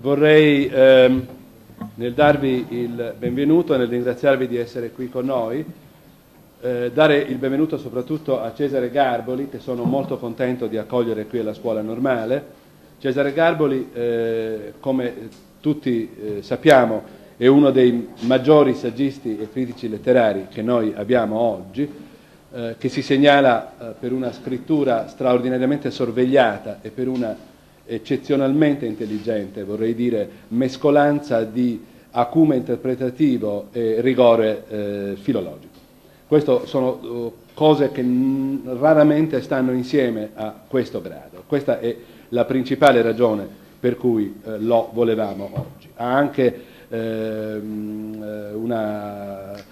Vorrei, ehm, nel darvi il benvenuto e nel ringraziarvi di essere qui con noi, eh, dare il benvenuto soprattutto a Cesare Garboli, che sono molto contento di accogliere qui alla scuola normale. Cesare Garboli, eh, come tutti eh, sappiamo, è uno dei maggiori saggisti e critici letterari che noi abbiamo oggi, eh, che si segnala eh, per una scrittura straordinariamente sorvegliata e per una eccezionalmente intelligente, vorrei dire, mescolanza di acume interpretativo e rigore eh, filologico. Queste sono uh, cose che raramente stanno insieme a questo grado. Questa è la principale ragione per cui eh, lo volevamo oggi. Ha anche ehm, eh, una eh,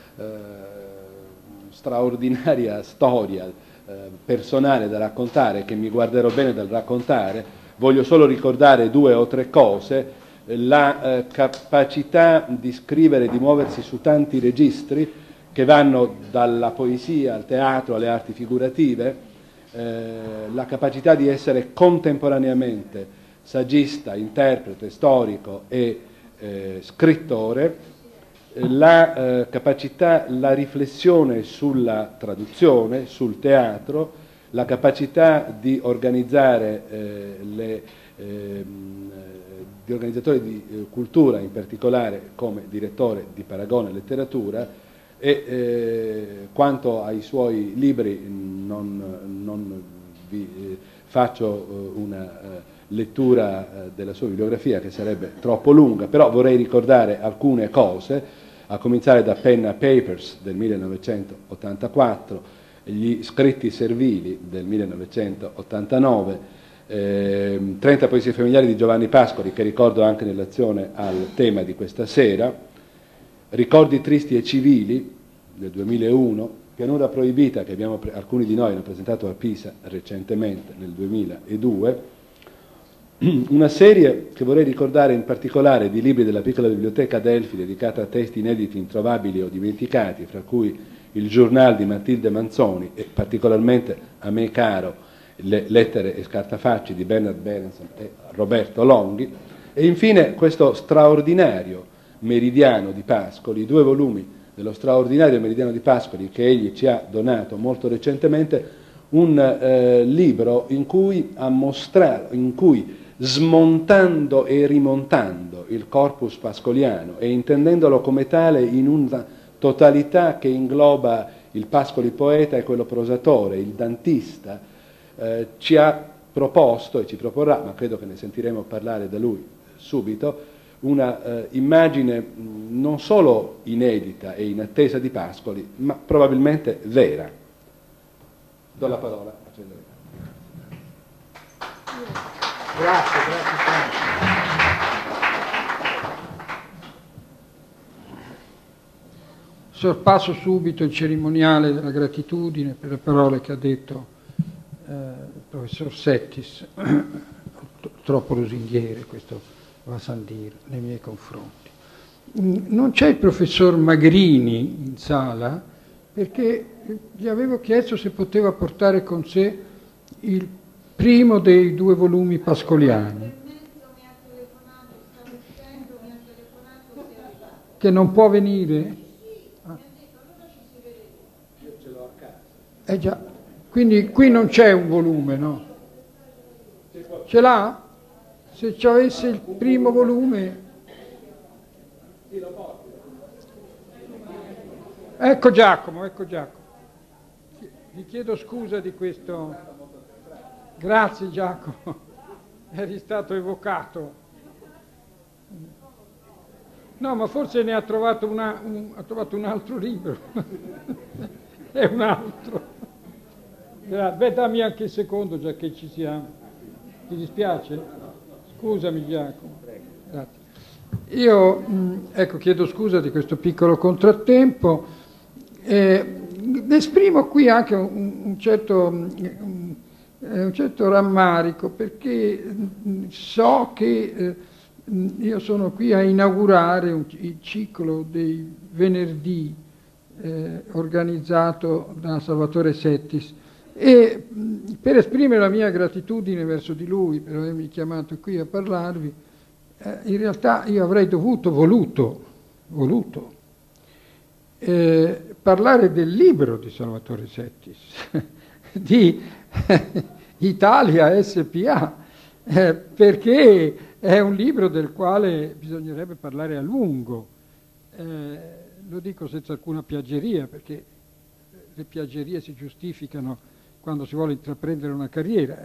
straordinaria storia eh, personale da raccontare, che mi guarderò bene dal raccontare, Voglio solo ricordare due o tre cose, la eh, capacità di scrivere, di muoversi su tanti registri che vanno dalla poesia al teatro alle arti figurative, eh, la capacità di essere contemporaneamente saggista, interprete, storico e eh, scrittore, la eh, capacità, la riflessione sulla traduzione, sul teatro, la capacità di organizzare eh, le, eh, di organizzatore di eh, cultura, in particolare come direttore di Paragone Letteratura, e eh, quanto ai suoi libri non, non vi eh, faccio eh, una lettura della sua bibliografia che sarebbe troppo lunga, però vorrei ricordare alcune cose, a cominciare da Penna Papers del 1984, gli scritti servili del 1989, eh, 30 poesie familiari di Giovanni Pascoli, che ricordo anche nell'azione al tema di questa sera, Ricordi tristi e civili del 2001, Pianura proibita che abbiamo, alcuni di noi hanno presentato a Pisa recentemente nel 2002, una serie che vorrei ricordare in particolare di libri della piccola biblioteca Delfi dedicata a testi inediti, introvabili o dimenticati, fra cui il giornale di Matilde Manzoni e particolarmente a me caro le lettere e scartafacci di Bernard Berenson e Roberto Longhi. E infine questo straordinario meridiano di Pascoli, i due volumi dello straordinario meridiano di Pascoli che egli ci ha donato molto recentemente, un eh, libro in cui ha mostrato, in cui smontando e rimontando il corpus pascoliano e intendendolo come tale in una totalità che ingloba il Pascoli poeta e quello prosatore, il dantista, eh, ci ha proposto e ci proporrà, ma credo che ne sentiremo parlare da lui subito, una eh, immagine non solo inedita e in attesa di Pascoli, ma probabilmente vera. Do la parola a Cesare. Grazie, grazie Sorpasso subito il cerimoniale della gratitudine per le parole che ha detto eh, il professor Settis, troppo lusinghiere questo va a dire nei miei confronti. Mm, non c'è il professor Magrini in sala perché gli avevo chiesto se poteva portare con sé il primo dei due volumi pascoliani. Che non può venire? Eh già, quindi qui non c'è un volume, no? Ce l'ha? Se ci avesse il primo volume... Ecco Giacomo, ecco Giacomo. Vi chiedo scusa di questo. Grazie Giacomo, eri stato evocato. No, ma forse ne ha trovato, una, un, ha trovato un altro libro. È un altro. Beh, dammi anche il secondo già che ci siamo. Ti dispiace? Scusami Giacomo. Grazie. Io ecco, chiedo scusa di questo piccolo contrattempo. Eh, esprimo qui anche un, un, certo, un, certo, rammarico perché so che eh, io sono qui a inaugurare il ciclo dei venerdì eh, organizzato da Salvatore Settis e per esprimere la mia gratitudine verso di lui per avermi chiamato qui a parlarvi, eh, in realtà io avrei dovuto, voluto, voluto eh, parlare del libro di Salvatore Settis, di Italia SPA, eh, perché è un libro del quale bisognerebbe parlare a lungo. Eh, lo dico senza alcuna piaggeria, perché le piaggerie si giustificano quando si vuole intraprendere una carriera.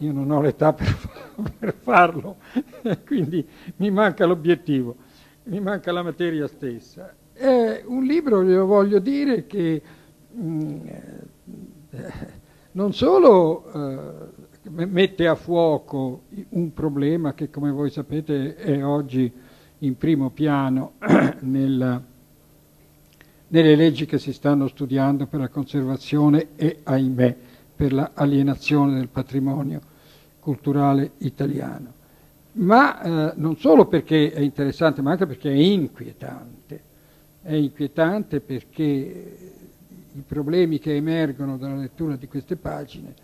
Io non ho l'età per, per farlo, quindi mi manca l'obiettivo, mi manca la materia stessa. È un libro, io voglio dire, che mh, mm, eh, non solo eh, mette a fuoco un problema che, come voi sapete, è oggi in primo piano nella nelle leggi che si stanno studiando per la conservazione e, ahimè, per l'alienazione del patrimonio culturale italiano. Ma eh, non solo perché è interessante, ma anche perché è inquietante. È inquietante perché i problemi che emergono dalla lettura di queste pagine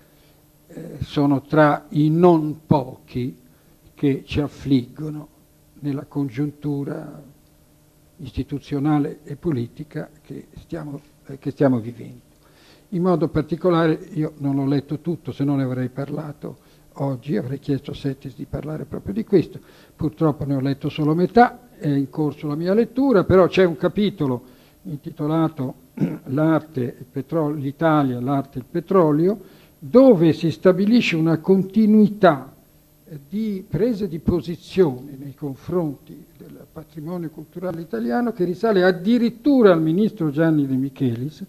eh, sono tra i non pochi che ci affliggono nella congiuntura istituzionale e politica che stiamo, eh, che stiamo vivendo. In modo particolare, io non ho letto tutto, se non ne avrei parlato oggi, avrei chiesto a Settis di parlare proprio di questo. Purtroppo ne ho letto solo metà, è in corso la mia lettura, però c'è un capitolo intitolato L'arte, l'Italia, l'arte e il petrolio, dove si stabilisce una continuità di prese di posizione nei confronti del patrimonio culturale italiano che risale addirittura al ministro Gianni De Michelis,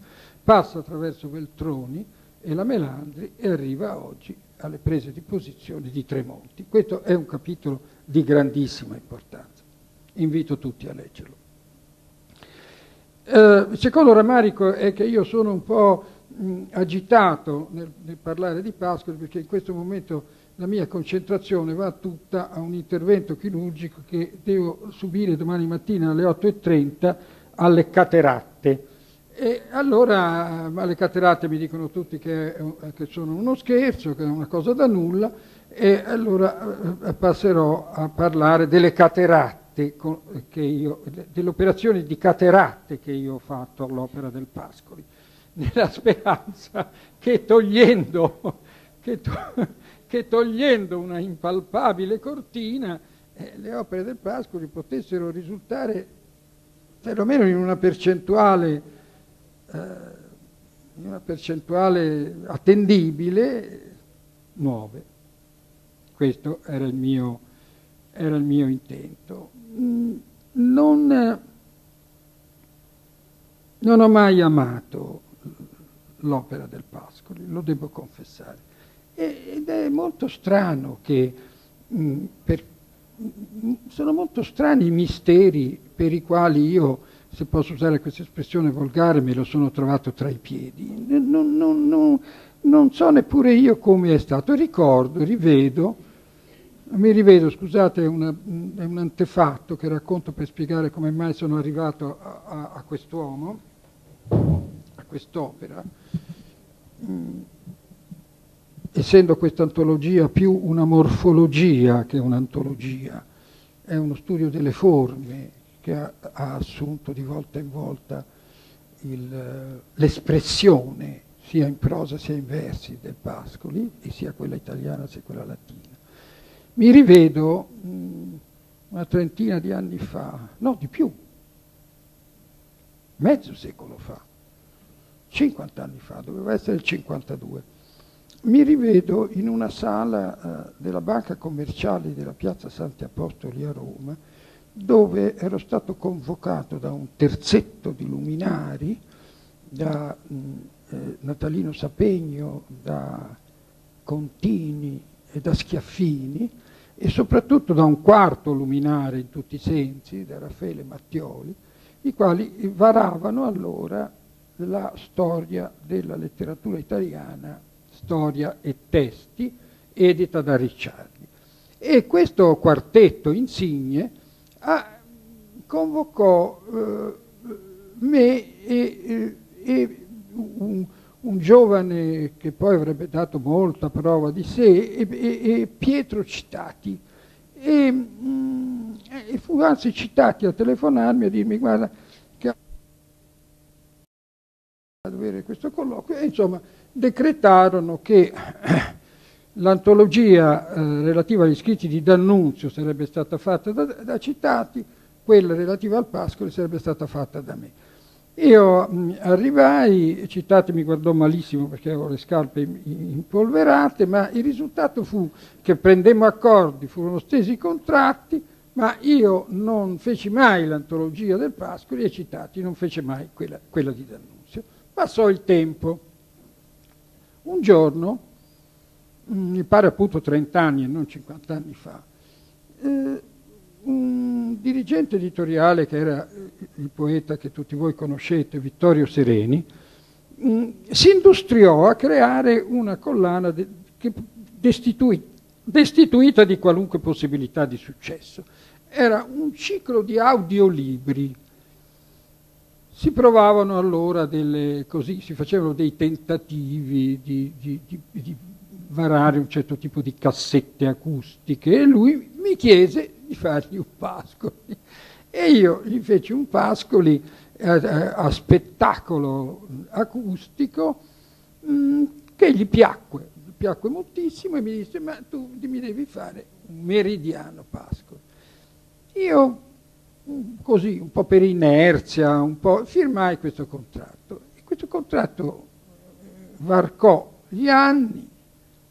passa attraverso Veltroni e la Melandri e arriva oggi alle prese di posizione di Tremonti. Questo è un capitolo di grandissima importanza. Invito tutti a leggerlo. Eh, il secondo rammarico è che io sono un po' mh, agitato nel, nel parlare di Pascoli perché in questo momento la mia concentrazione va tutta a un intervento chirurgico che devo subire domani mattina alle 8.30 alle cateratte. E allora alle cateratte mi dicono tutti che, che, sono uno scherzo, che è una cosa da nulla, e allora eh, passerò a parlare delle cateratte, io, delle di cateratte che io ho fatto all'opera del Pascoli, nella speranza che togliendo, che to- che togliendo una impalpabile cortina eh, le opere del Pascoli potessero risultare perlomeno in una percentuale, eh, in una percentuale attendibile nuove. Questo era il mio, era il mio intento. Mm, non, non ho mai amato l'opera del Pascoli, lo devo confessare. Ed è molto strano che, mh, per, mh, sono molto strani i misteri per i quali io, se posso usare questa espressione volgare, me lo sono trovato tra i piedi. Non, non, non, non so neppure io come è stato. Ricordo, rivedo, mi rivedo, scusate, è, una, è, un antefatto che racconto per spiegare come mai sono arrivato a, a, a quest'uomo, a quest'opera. Mm essendo questa antologia più una morfologia che un'antologia, è uno studio delle forme che ha, ha assunto di volta in volta l'espressione sia in prosa sia in versi del Pascoli, e sia quella italiana sia quella latina. Mi rivedo mh, una trentina di anni fa, no di più, mezzo secolo fa, 50 anni fa, doveva essere il 52 mi rivedo in una sala eh, della banca commerciale della piazza Santi Apostoli a Roma, dove ero stato convocato da un terzetto di luminari, da mm, eh, Natalino Sapegno, da Contini e da Schiaffini, e soprattutto da un quarto luminare in tutti i sensi, da Raffaele Mattioli, i quali varavano allora la storia della letteratura italiana storia e testi, edita da Ricciardi. E questo quartetto insigne ha, convocò eh, me e, e un, un, giovane che poi avrebbe dato molta prova di sé, e, e, e Pietro Citati. E, mh, mm, fu anzi citati a telefonarmi a dirmi guarda che ad avere questo colloquio e insomma decretarono che l'antologia eh, relativa agli scritti di D'Annunzio sarebbe stata fatta da, da citati, quella relativa al Pascoli sarebbe stata fatta da me. Io mh, arrivai, Citati mi guardò malissimo perché avevo le scarpe impolverate, ma il risultato fu che prendemmo accordi, furono stesi i contratti, ma io non feci mai l'antologia del Pascoli e Citati non fece mai quella, quella di D'Annunzio. Passò il tempo. Un giorno, mi pare appunto 30 anni e non 50 anni fa, eh, un dirigente editoriale che era il poeta che tutti voi conoscete, Vittorio Sereni, mh, mm, si industriò a creare una collana de, destitui, destituita di qualunque possibilità di successo. Era un ciclo di audiolibri. Si provavano allora delle, così, si facevano dei tentativi di, di, di, di varare un certo tipo di cassette acustiche e lui mi chiese di fargli un Pascoli. E io gli feci un Pascoli a, a spettacolo acustico mh, mm, che gli piacque, gli piacque moltissimo e mi disse ma tu mi devi fare un meridiano Pascoli. Io mm, così, un po' per inerzia, un po', firmai questo contratto. E questo contratto eh, varcò gli anni,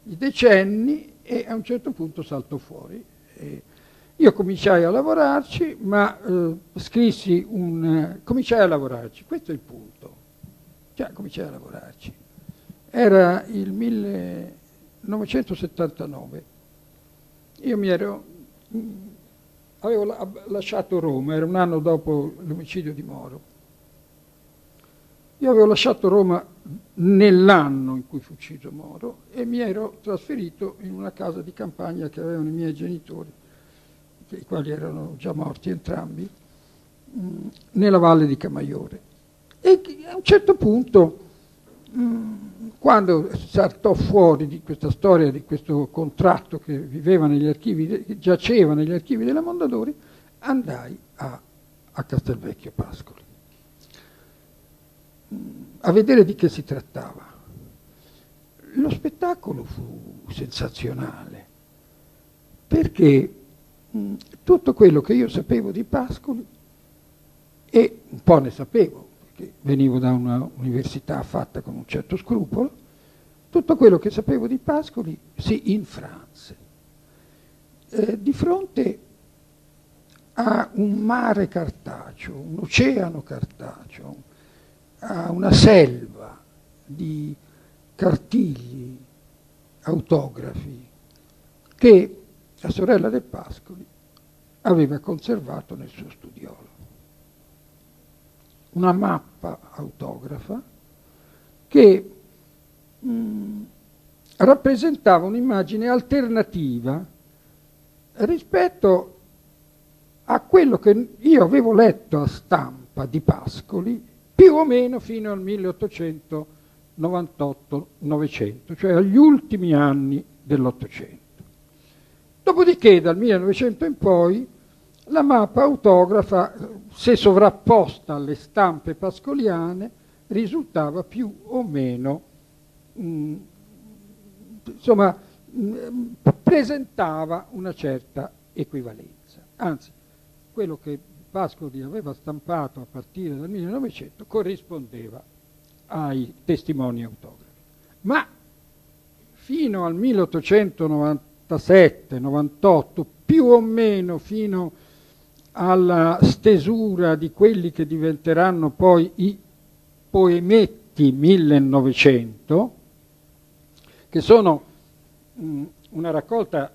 i decenni e a un certo punto saltò fuori. E io cominciai a lavorarci, ma eh, scrissi un... Eh, cominciai a lavorarci, questo è il punto. Cioè, cominciai a lavorarci. Era il 1979. Io mi ero... avevo la, lasciato Roma, era un anno dopo l'omicidio di Moro. Io avevo lasciato Roma nell'anno in cui fu ucciso Moro e mi ero trasferito in una casa di campagna che avevano i miei genitori i quali erano già morti entrambi, mm, nella valle di Camaiore. E a un certo punto, mm, quando saltò fuori di questa storia, di questo contratto che viveva negli archivi, che giaceva negli archivi della Mondadori, andai a, a Castelvecchio Pascoli a vedere di che si trattava. Lo spettacolo fu sensazionale perché Mm, tutto quello che io sapevo di Pascoli, e un po' ne sapevo, perché venivo da un'università fatta con un certo scrupolo, tutto quello che sapevo di Pascoli si infranse. Eh, di fronte a un mare cartaceo, un oceano cartaceo, a una selva di cartigli, autografi, che la sorella del Pascoli aveva conservato nel suo studiolo. Una mappa autografa che mh, mm, rappresentava un'immagine alternativa rispetto a quello che io avevo letto a stampa di Pascoli più o meno fino al 1898-900, cioè agli ultimi anni dell'Ottocento. Dopodiché dal 1900 in poi la mappa autografa, se sovrapposta alle stampe pascoliane, risultava più o meno, mh, mm, insomma, mh, mm, presentava una certa equivalenza. Anzi, quello che Pascoli aveva stampato a partire dal 1900 corrispondeva ai testimoni autografi. Ma fino al 1890 97, 98, più o meno fino alla stesura di quelli che diventeranno poi i poemetti 1900, che sono mh, una raccolta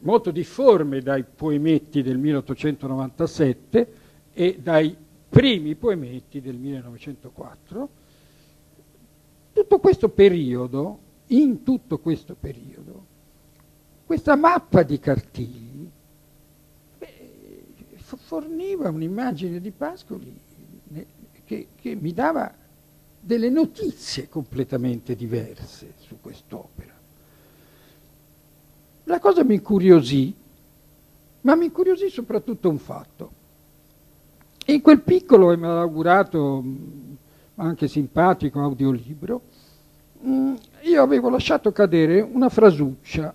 molto difforme dai poemetti del 1897 e dai primi poemetti del 1904. Tutto questo periodo, in tutto questo periodo, questa mappa di cartigli beh, forniva un'immagine di Pascoli che, che mi dava delle notizie completamente diverse su quest'opera. La cosa mi incuriosì Ma mi incuriosì soprattutto un fatto. In quel piccolo e malaugurato, ma anche simpatico audiolibro, io avevo lasciato cadere una frasuccia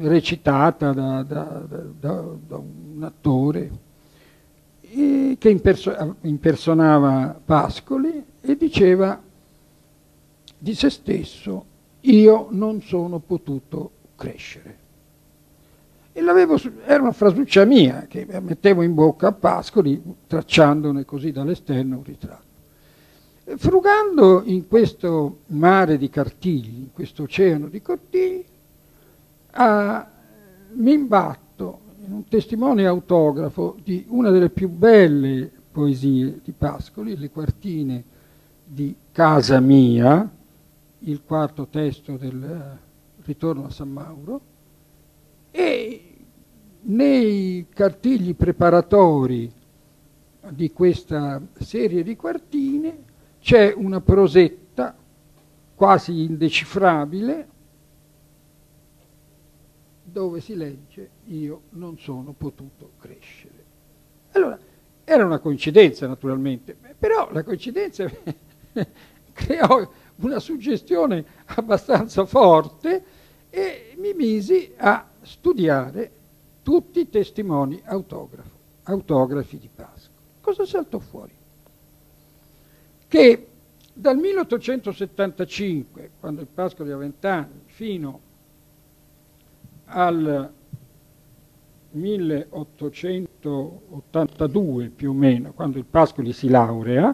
recitata da, da, da, da un attore che imperso- impersonava Pascoli e diceva di se stesso io non sono potuto crescere. E era una frasuccia mia che mettevo in bocca a Pascoli tracciandone così dall'esterno un ritratto. Frugando in questo mare di cartigli, in questo oceano di cartigli, ah, mi imbatto in un testimone autografo di una delle più belle poesie di Pascoli, le quartine di Casa Mia, il quarto testo del Ritorno a San Mauro, e nei cartigli preparatori di questa serie di quartine c'è una prosetta quasi indecifrabile dove si legge io non sono potuto crescere. Allora, era una coincidenza naturalmente, però la coincidenza creò una suggestione abbastanza forte e mi misi a studiare tutti i testimoni autografi di Pasqua. Cosa saltò fuori? che dal 1875, quando il Pascoli aveva 20 anni, fino al 1882 più o meno, quando il Pascoli si laurea,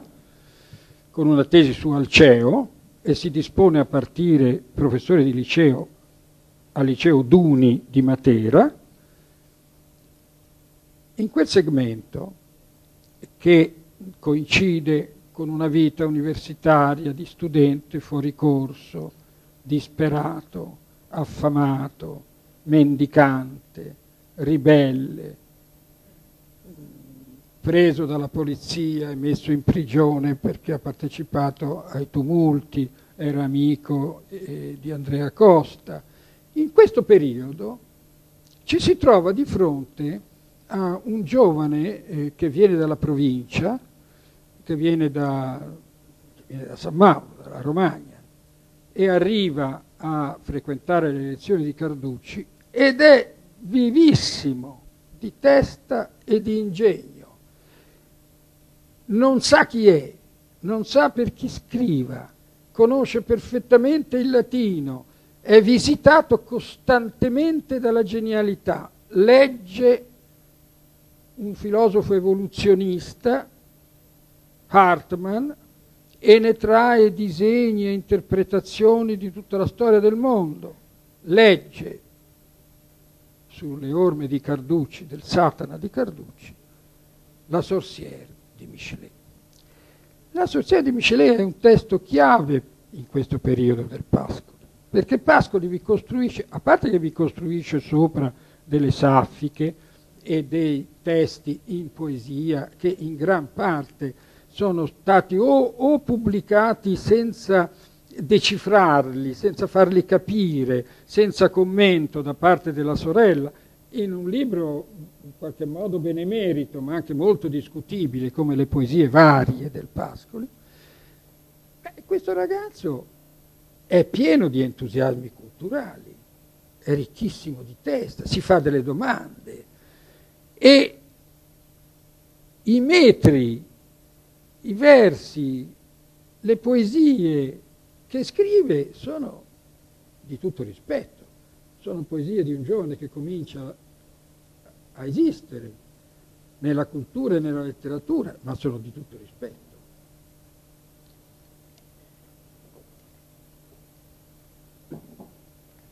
con una tesi su Alceo e si dispone a partire professore di liceo al liceo Duni di Matera, in quel segmento che coincide con una vita universitaria di studente fuori corso, disperato, affamato, mendicante, ribelle, preso dalla polizia e messo in prigione perché ha partecipato ai tumulti, era amico eh, di Andrea Costa. In questo periodo ci si trova di fronte a un giovane eh, che viene dalla provincia, che viene da, viene da San Mauro, dalla Romagna, e arriva a frequentare le lezioni di Carducci ed è vivissimo di testa e di ingegno. Non sa chi è, non sa per chi scriva, conosce perfettamente il latino, è visitato costantemente dalla genialità, legge un filosofo evoluzionista Hartmann e ne trae disegni e interpretazioni di tutta la storia del mondo. Legge sulle orme di Carducci, del Satana di Carducci, la Sorcière di Michelet. La Sorcière di Michelet è un testo chiave in questo periodo del Pascoli, perché Pascoli vi costruisce, a parte che vi costruisce sopra delle saffiche e dei testi in poesia che in gran parte sono stati o, o pubblicati senza decifrarli, senza farli capire, senza commento da parte della sorella, in un libro in qualche modo benemerito, ma anche molto discutibile, come le poesie varie del Pascoli, beh, questo ragazzo è pieno di entusiasmi culturali, è ricchissimo di testa, si fa delle domande e i metri i versi, le poesie che scrive sono di tutto rispetto, sono poesie di un giovane che comincia a esistere nella cultura e nella letteratura, ma sono di tutto rispetto.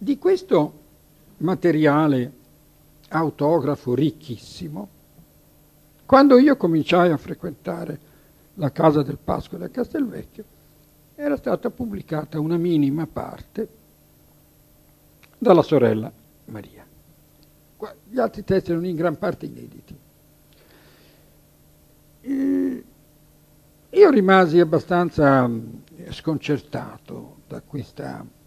Di questo materiale autografo ricchissimo, quando io cominciai a frequentare la casa del Pascolo a Castelvecchio, era stata pubblicata una minima parte dalla sorella Maria. Gli altri testi erano in gran parte inediti. Io rimasi abbastanza sconcertato da questa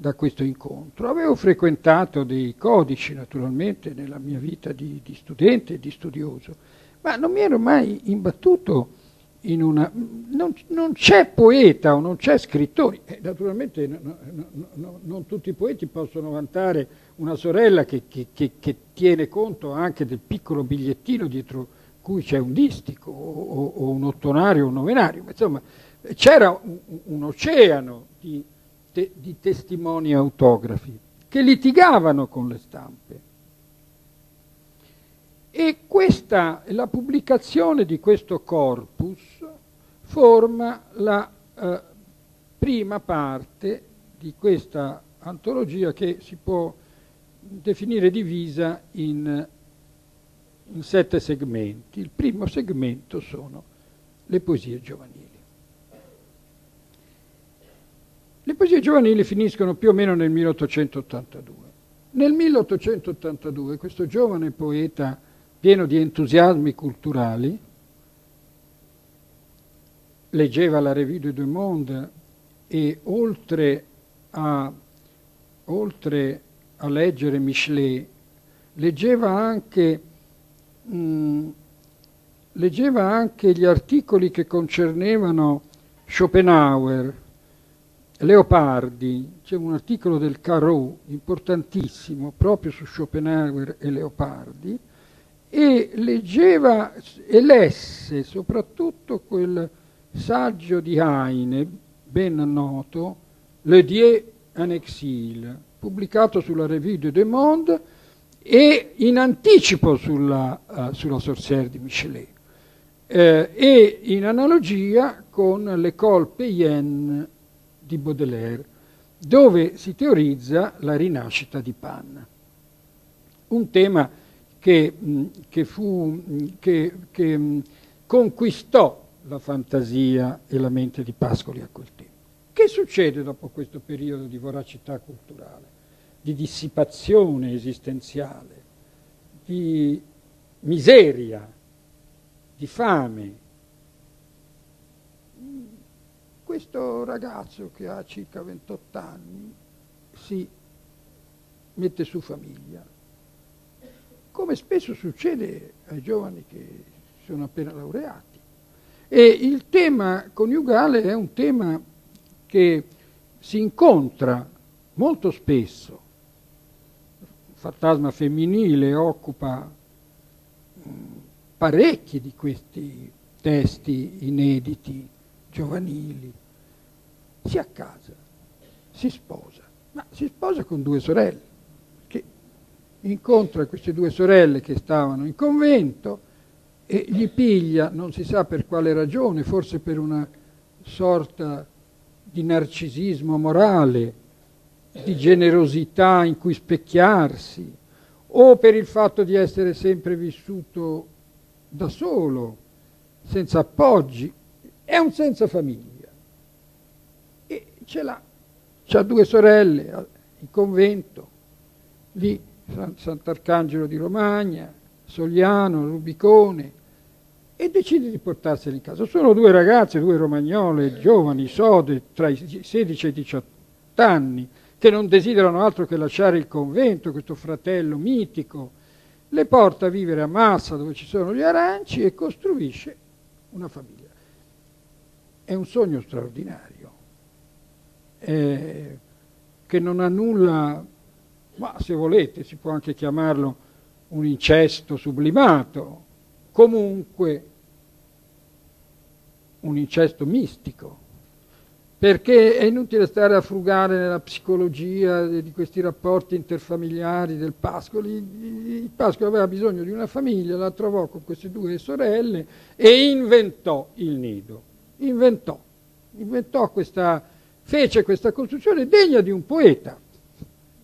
da questo incontro. Avevo frequentato dei codici naturalmente nella mia vita di, di studente e di studioso, ma non mi ero mai imbattuto in una... Non, non c'è poeta o non c'è scrittore, eh, naturalmente no, no, no, non tutti i poeti possono vantare una sorella che, che, che, che, tiene conto anche del piccolo bigliettino dietro cui c'è un distico o, o un ottonario o un novenario, ma insomma c'era un, un oceano di, te, di testimoni autografi che litigavano con le stampe. E questa, la pubblicazione di questo corpus forma la eh, prima parte di questa antologia che si può definire divisa in, in sette segmenti. Il primo segmento sono le poesie giovanili. Le poesie giovanili finiscono più o meno nel 1882. Nel 1882 questo giovane poeta pieno di entusiasmi culturali leggeva la Revue de Deux Mondes e oltre a, oltre a leggere Michelet leggeva anche, mh, mm, leggeva anche gli articoli che concernevano Schopenhauer, Leopardi, c'è un articolo del Caro importantissimo proprio su Schopenhauer e Leopardi, e leggeva e lesse soprattutto quel saggio di Heine, ben noto, Le Dieu en exil, pubblicato sulla Revue de Deux Mondes e in anticipo sulla, uh, sulla Sorcière di Michelet, eh, e in analogia con l'École Payenne di Baudelaire, dove si teorizza la rinascita di Pan. Un tema che, che, fu, che, che conquistò la fantasia e la mente di Pascoli a quel tempo. Che succede dopo questo periodo di voracità culturale, di dissipazione esistenziale, di miseria, di fame, questo ragazzo che ha circa 28 anni si mette su famiglia, come spesso succede ai giovani che sono appena laureati. E il tema coniugale è un tema che si incontra molto spesso. Il fantasma femminile occupa parecchi di questi testi inediti giovanili, si accasa, si sposa, ma si sposa con due sorelle, che incontra queste due sorelle che stavano in convento e gli piglia, non si sa per quale ragione, forse per una sorta di narcisismo morale, di generosità in cui specchiarsi, o per il fatto di essere sempre vissuto da solo, senza appoggi, è un senza famiglia. E ce l'ha. Ha due sorelle in convento, lì Sant'Arcangelo di Romagna, Sogliano, Rubicone, e decide di portarseli in casa. Sono due ragazze, due romagnole, giovani, sode, tra i 16 e i 18 anni, che non desiderano altro che lasciare il convento, questo fratello mitico, le porta a vivere a Massa dove ci sono gli aranci e costruisce una famiglia è un sogno straordinario, eh, che non ha nulla, ma se volete si può anche chiamarlo un incesto sublimato, comunque un incesto mistico, perché è inutile stare a frugare nella psicologia di questi rapporti interfamiliari del Pascoli. Il Pascoli aveva bisogno di una famiglia, la trovò con queste due sorelle e inventò il nido inventò, inventò questa, fece questa costruzione degna di un poeta,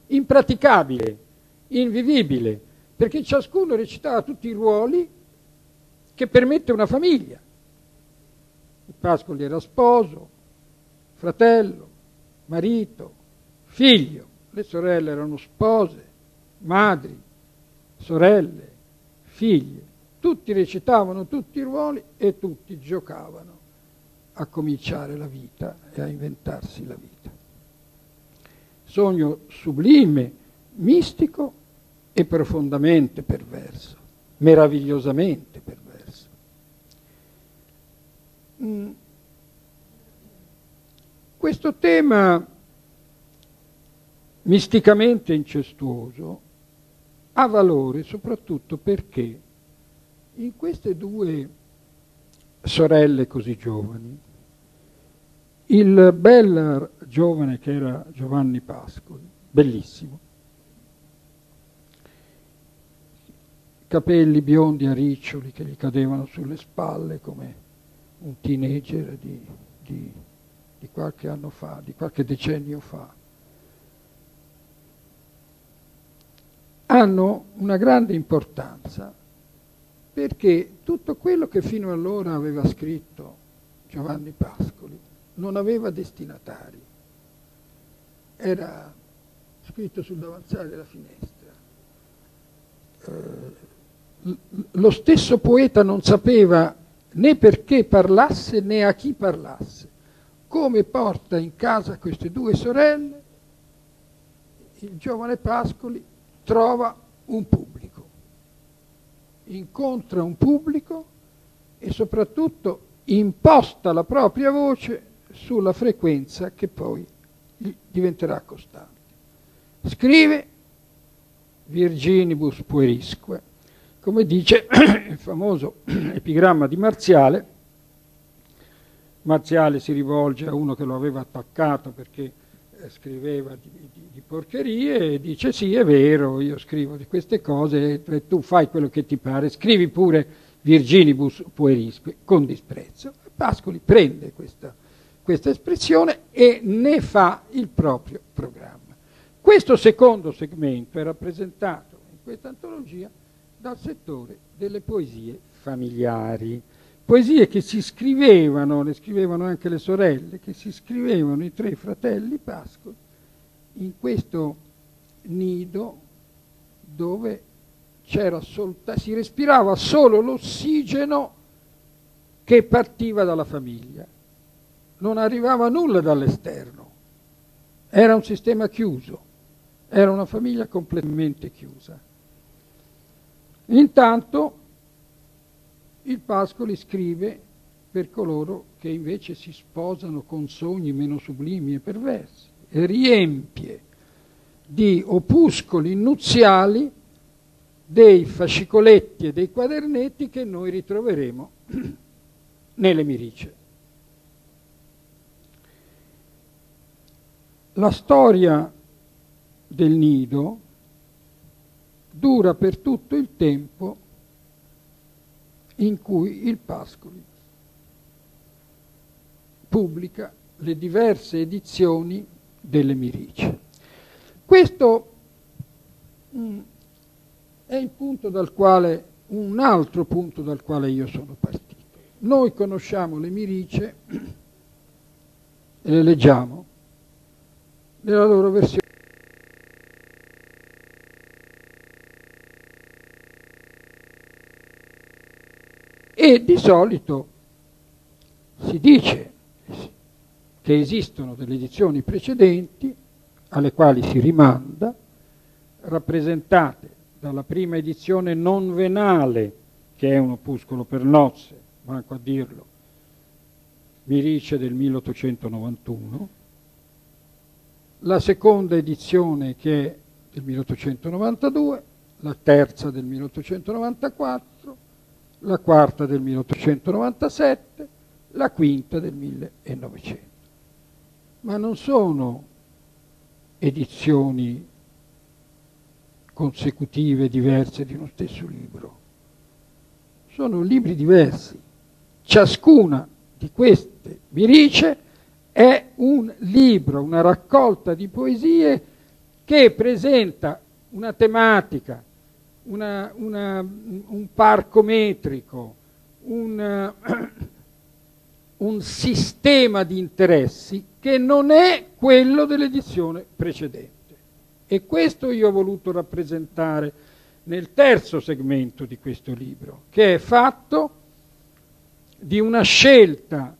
impraticabile, invivibile, perché ciascuno recitava tutti i ruoli che permette una famiglia. Pascoli era sposo, fratello, marito, figlio, le sorelle erano spose, madri, sorelle, figlie, tutti recitavano tutti i ruoli e tutti giocavano a cominciare la vita e a inventarsi la vita. sogno sublime, mistico e profondamente perverso, meravigliosamente perverso. Mm. Questo tema misticamente incestuoso ha valore soprattutto perché in queste due sorelle così giovani, il bel giovane che era Giovanni Pascoli, bellissimo, capelli biondi a riccioli che gli cadevano sulle spalle come un teenager di, di, di qualche anno fa, di qualche decennio fa. Hanno una grande importanza perché tutto quello che fino allora aveva scritto Giovanni Pascoli non aveva destinatari, era scritto sul davanzale della finestra. Eh, lo stesso poeta non sapeva né perché parlasse né a chi parlasse. Come porta in casa queste due sorelle, il giovane Pascoli trova un pubblico, incontra un pubblico e soprattutto imposta la propria voce sulla frequenza che poi diventerà costante. Scrive Virginibus puerisque, come dice il famoso epigramma di Marziale. Marziale si rivolge a uno che lo aveva attaccato perché eh, scriveva di, di, di, porcherie e dice sì è vero, io scrivo di queste cose e tu fai quello che ti pare, scrivi pure Virginibus puerisque con disprezzo. Pascoli prende questa questa espressione e ne fa il proprio programma. Questo secondo segmento è rappresentato in questa antologia dal settore delle poesie familiari, poesie che si scrivevano, le scrivevano anche le sorelle, che si scrivevano i tre fratelli Pascoli in questo nido dove solta, si respirava solo l'ossigeno che partiva dalla famiglia non arrivava nulla dall'esterno, era un sistema chiuso, era una famiglia completamente chiusa. Intanto il Pascoli scrive per coloro che invece si sposano con sogni meno sublimi e perversi e riempie di opuscoli nuziali dei fascicoletti e dei quadernetti che noi ritroveremo nelle mirice. La storia del nido dura per tutto il tempo in cui il Pascoli pubblica le diverse edizioni delle Mirice. Questo mm, è il punto dal quale, un altro punto dal quale io sono partito. Noi conosciamo le Mirice e le leggiamo nella loro versione. E di solito si dice che esistono delle edizioni precedenti alle quali si rimanda, rappresentate dalla prima edizione non venale, che è un opuscolo per nozze, manco a dirlo, Mirice del 1891, la seconda edizione che è del 1892, la terza del 1894, la quarta del 1897, la quinta del 1900. Ma non sono edizioni consecutive diverse di uno stesso libro, sono libri diversi. Ciascuna di queste mirice è un libro, una raccolta di poesie che presenta una tematica, una, una, un parco metrico, un, un sistema di interessi che non è quello dell'edizione precedente. E questo io ho voluto rappresentare nel terzo segmento di questo libro, che è fatto di una scelta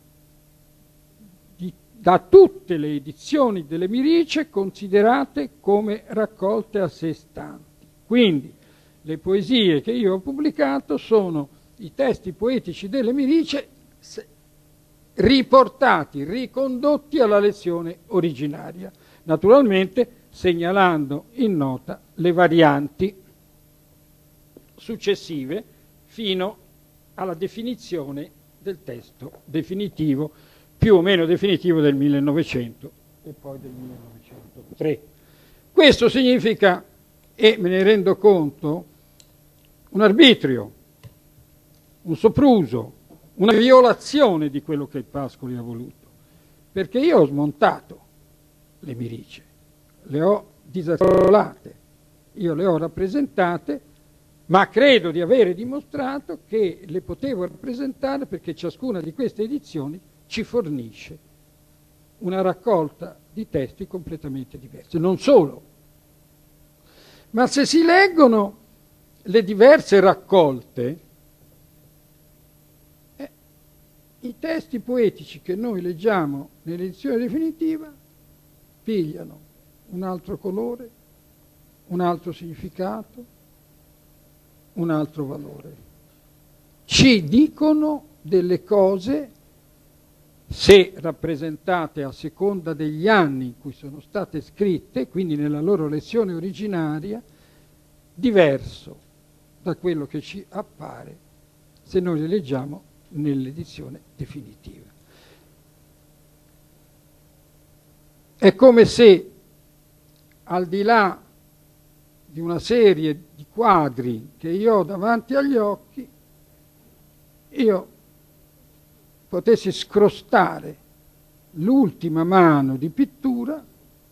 da tutte le edizioni delle Mirice considerate come raccolte a sé stanti. Quindi le poesie che io ho pubblicato sono i testi poetici delle Mirice riportati, ricondotti alla lezione originaria, naturalmente segnalando in nota le varianti successive fino alla definizione del testo definitivo, più o meno definitivo del 1900 e poi del 1903. Questo significa, e me ne rendo conto, un arbitrio, un sopruso, una violazione di quello che il Pascoli ha voluto, perché io ho smontato le mirice, le ho disarticolate, io le ho rappresentate, ma credo di avere dimostrato che le potevo rappresentare perché ciascuna di queste edizioni ci fornisce una raccolta di testi completamente diversi. Non solo, ma se si leggono le diverse raccolte, eh, i testi poetici che noi leggiamo nell'edizione definitiva pigliano un altro colore, un altro significato, un altro valore. Ci dicono delle cose, se rappresentate a seconda degli anni in cui sono state scritte, quindi nella loro lezione originaria, diverso da quello che ci appare se noi le leggiamo nell'edizione definitiva. È come se al di là di una serie di quadri che io ho davanti agli occhi, io potessi scrostare l'ultima mano di pittura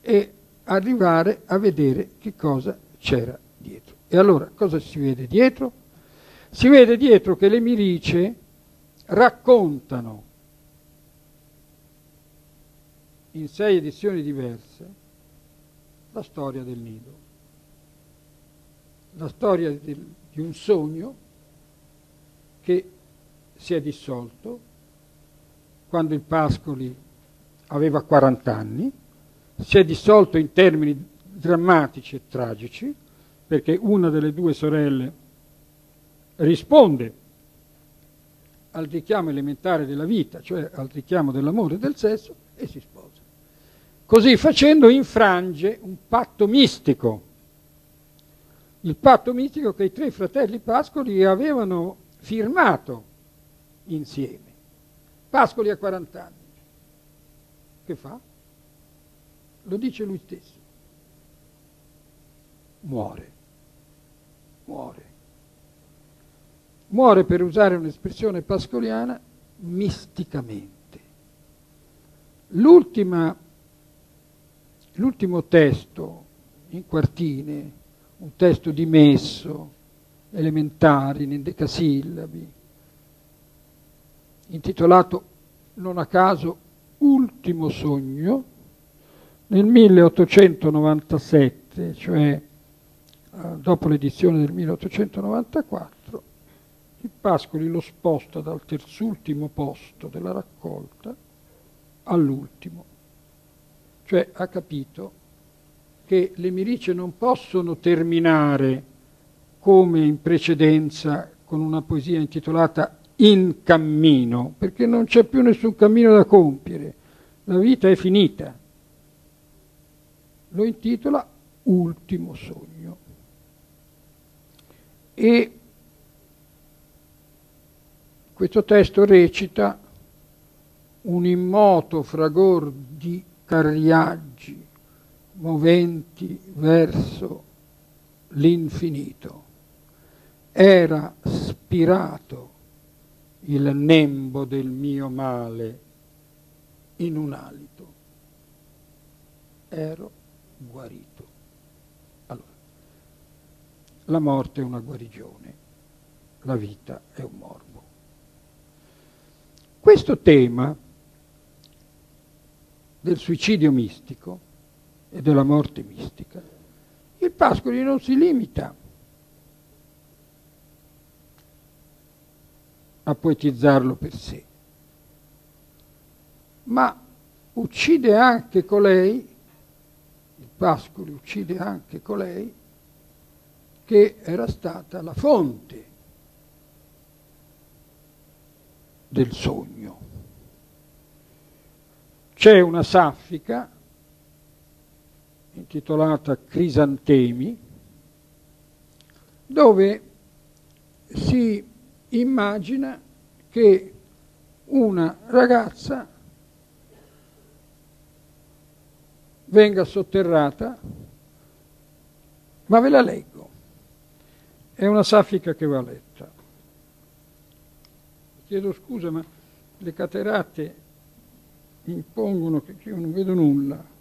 e arrivare a vedere che cosa c'era dietro. E allora cosa si vede dietro? Si vede dietro che le mirice raccontano in sei edizioni diverse la storia del nido, la storia di, di un sogno che si è dissolto quando il Pascoli aveva 40 anni, si è dissolto in termini drammatici e tragici, perché una delle due sorelle risponde al richiamo elementare della vita, cioè al richiamo dell'amore e del sesso, e si sposa. Così facendo infrange un patto mistico, il patto mistico che i tre fratelli Pascoli avevano firmato insieme. Pascoli ha 40 anni. Che fa? Lo dice lui stesso. Muore muore. Muore, per usare un'espressione pascoliana, misticamente. L'ultimo testo in quartine, un testo dimesso, elementare, in decasillabi, intitolato non a caso Ultimo sogno, nel 1897, cioè eh, dopo l'edizione del 1894, il Pascoli lo sposta dal terzultimo posto della raccolta all'ultimo. Cioè ha capito che le mirice non possono terminare come in precedenza con una poesia intitolata In cammino, perché non c'è più nessun cammino da compiere, la vita è finita. Lo intitola Ultimo sogno e questo testo recita un immoto fragor di carriaggi moventi verso l'infinito. Era spirato il nembo del mio male in un alito. Ero guarito la morte è una guarigione, la vita è un morbo. Questo tema del suicidio mistico e della morte mistica, il Pascoli non si limita a poetizzarlo per sé, ma uccide anche colei, il Pascoli uccide anche colei, che era stata la fonte del sogno. C'è una saffica intitolata Crisantemi, dove si immagina che una ragazza venga sotterrata, ma ve la leggo. È una saffica che va letta. Chiedo scusa, ma le caterate impongono che io non vedo nulla.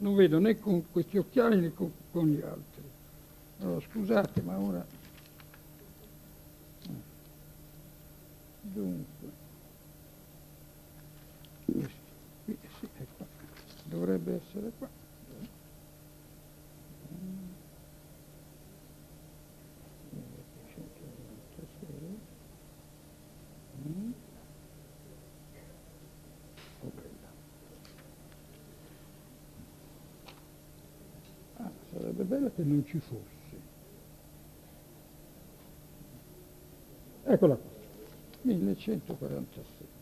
Non vedo né con questi occhiali né con, con gli altri. Allora, scusate, ma ora... Dunque, qui, sì, è qua. dovrebbe essere qua. Ah, sarebbe bello che non ci fosse. Eccola qua, 1147.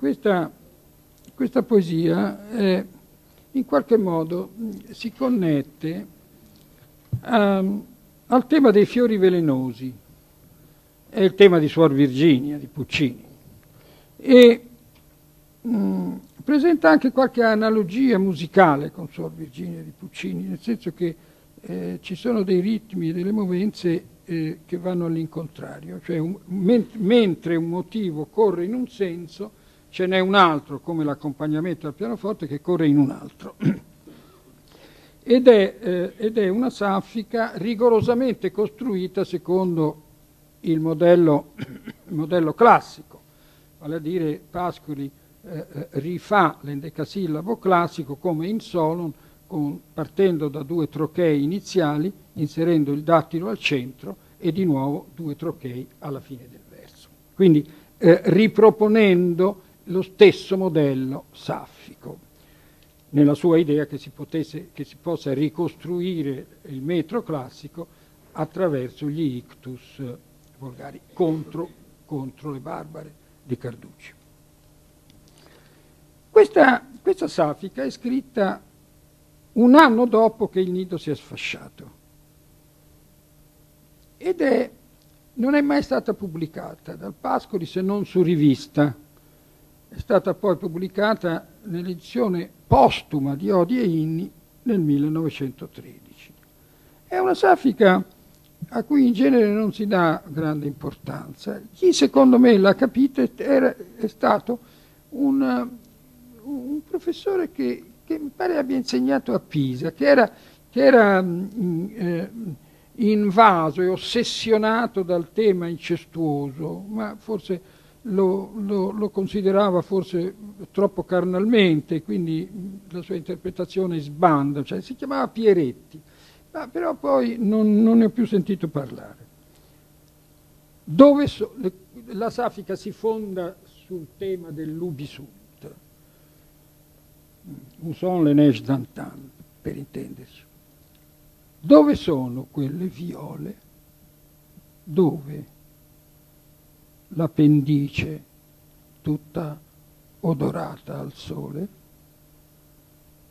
Questa, questa poesia è, in qualche modo si connette a, al tema dei fiori velenosi, è il tema di Suor Virginia, di Puccini, e mh, presenta anche qualche analogia musicale con Suor Virginia di Puccini, nel senso che eh, ci sono dei ritmi e delle movenze eh, che vanno all'incontrario, cioè un, men- mentre un motivo corre in un senso, ce n'è un altro, come l'accompagnamento al pianoforte, che corre in un altro. Ed è, eh, ed è una saffica rigorosamente costruita secondo il modello, il modello classico, vale a dire Pascoli eh, eh, rifà l'endecasillabo classico come in solon, con, partendo da due trochei iniziali, inserendo il dattilo al centro e di nuovo due trochei alla fine del verso. Quindi eh, riproponendo lo stesso modello saffico, nella sua idea che si, potesse, che si possa ricostruire il metro classico attraverso gli ictus volgari contro, contro le barbare di Carducci. Questa, questa saffica è scritta un anno dopo che il nido si è sfasciato ed è, non è mai stata pubblicata dal Pascoli se non su rivista è stata poi pubblicata nell'edizione postuma di Odi e Inni nel 1913. È una saffica a cui in genere non si dà grande importanza. Chi secondo me l'ha capita è stato un, un professore che, che, mi pare abbia insegnato a Pisa, che era, che era mm, eh, invaso e ossessionato dal tema incestuoso, ma forse lo, lo, lo, considerava forse troppo carnalmente, quindi la sua interpretazione sbanda, cioè si chiamava Pieretti, ma però poi non, non ne ho più sentito parlare. Dove so, le, la Saffica si fonda sul tema dell'ubisut, un son le neige d'antan, per intenderci. Dove sono quelle viole? Dove? La pendice tutta odorata al sole?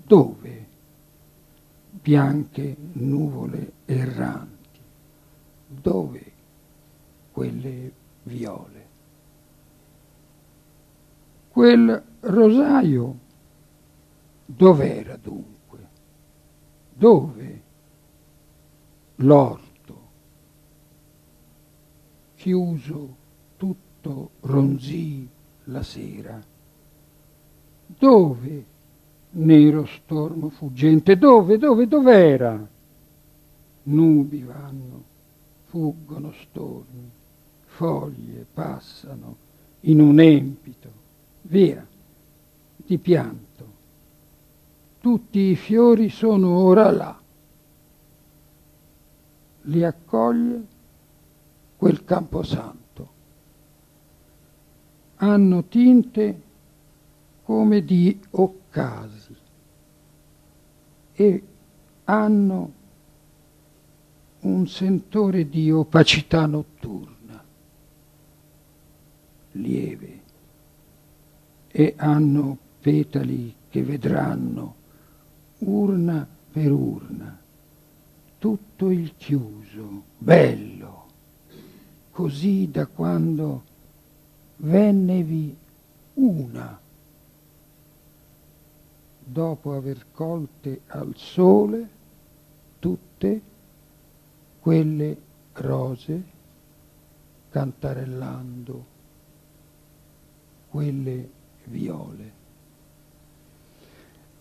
Dove bianche nuvole erranti? Dove quelle viole? Quel rosaio dov'era dunque? Dove? L'orto, chiuso tutto ronzì la sera. Dove? Nero stormo fuggente, dove, dove, dov'era? Nubi vanno, fuggono stormi, foglie passano in un empito, via, di pianto. Tutti i fiori sono ora là. Li accoglie quel camposanto. Hanno tinte come di occasi e hanno un sentore di opacità notturna, lieve, e hanno petali che vedranno urna per urna, tutto il chiuso, bello, così da quando vennevi una dopo aver colte al sole tutte quelle rose cantarellando, quelle viole.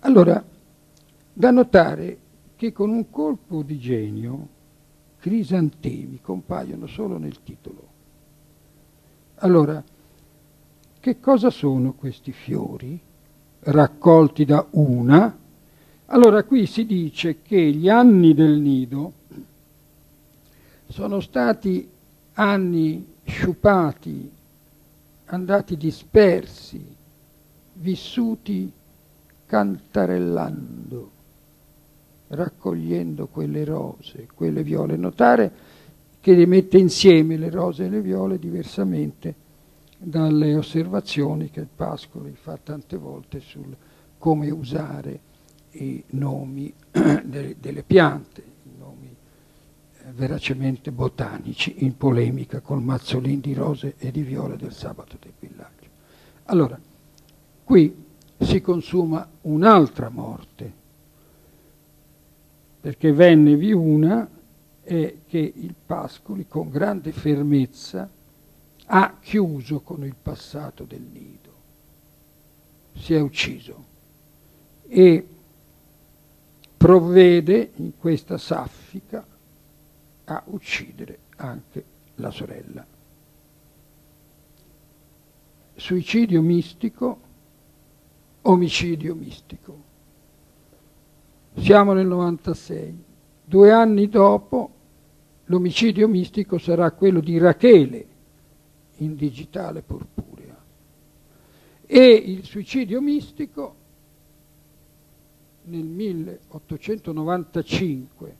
Allora, da notare che con un colpo di genio crisantemi compaiono solo nel titolo. Allora, che cosa sono questi fiori? raccolti da una, allora qui si dice che gli anni del nido sono stati anni sciupati, andati dispersi, vissuti cantarellando, raccogliendo quelle rose, quelle viole. Notare che le mette insieme le rose e le viole diversamente dalle osservazioni che Pascoli fa tante volte sul come usare i nomi delle, delle piante, i nomi eh, veracemente botanici, in polemica col mazzolin di rose e di viole del sabato del villaggio. Allora, qui si consuma un'altra morte, perché vennevi una e che il Pascoli con grande fermezza ha chiuso con il passato del nido, si è ucciso e provvede in questa saffica a uccidere anche la sorella. Suicidio mistico, omicidio mistico. Siamo nel 96. Due anni dopo l'omicidio mistico sarà quello di Rachele, in digitale purpurea. E il suicidio mistico nel 1895,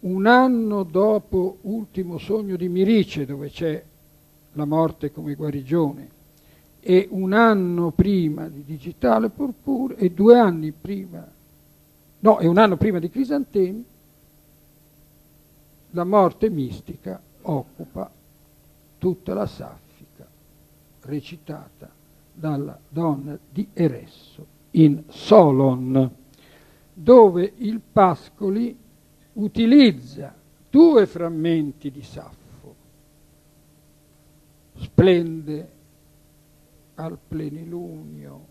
un anno dopo Ultimo sogno di Mirice, dove c'è la morte come guarigione, e un anno prima di Digitale Purpura, e due anni prima, no, e un anno prima di Crisantemi, la morte mistica occupa tutta la saffica recitata dalla donna di Eresso in Solon, dove il Pascoli utilizza due frammenti di Saffo. Splende al plenilunio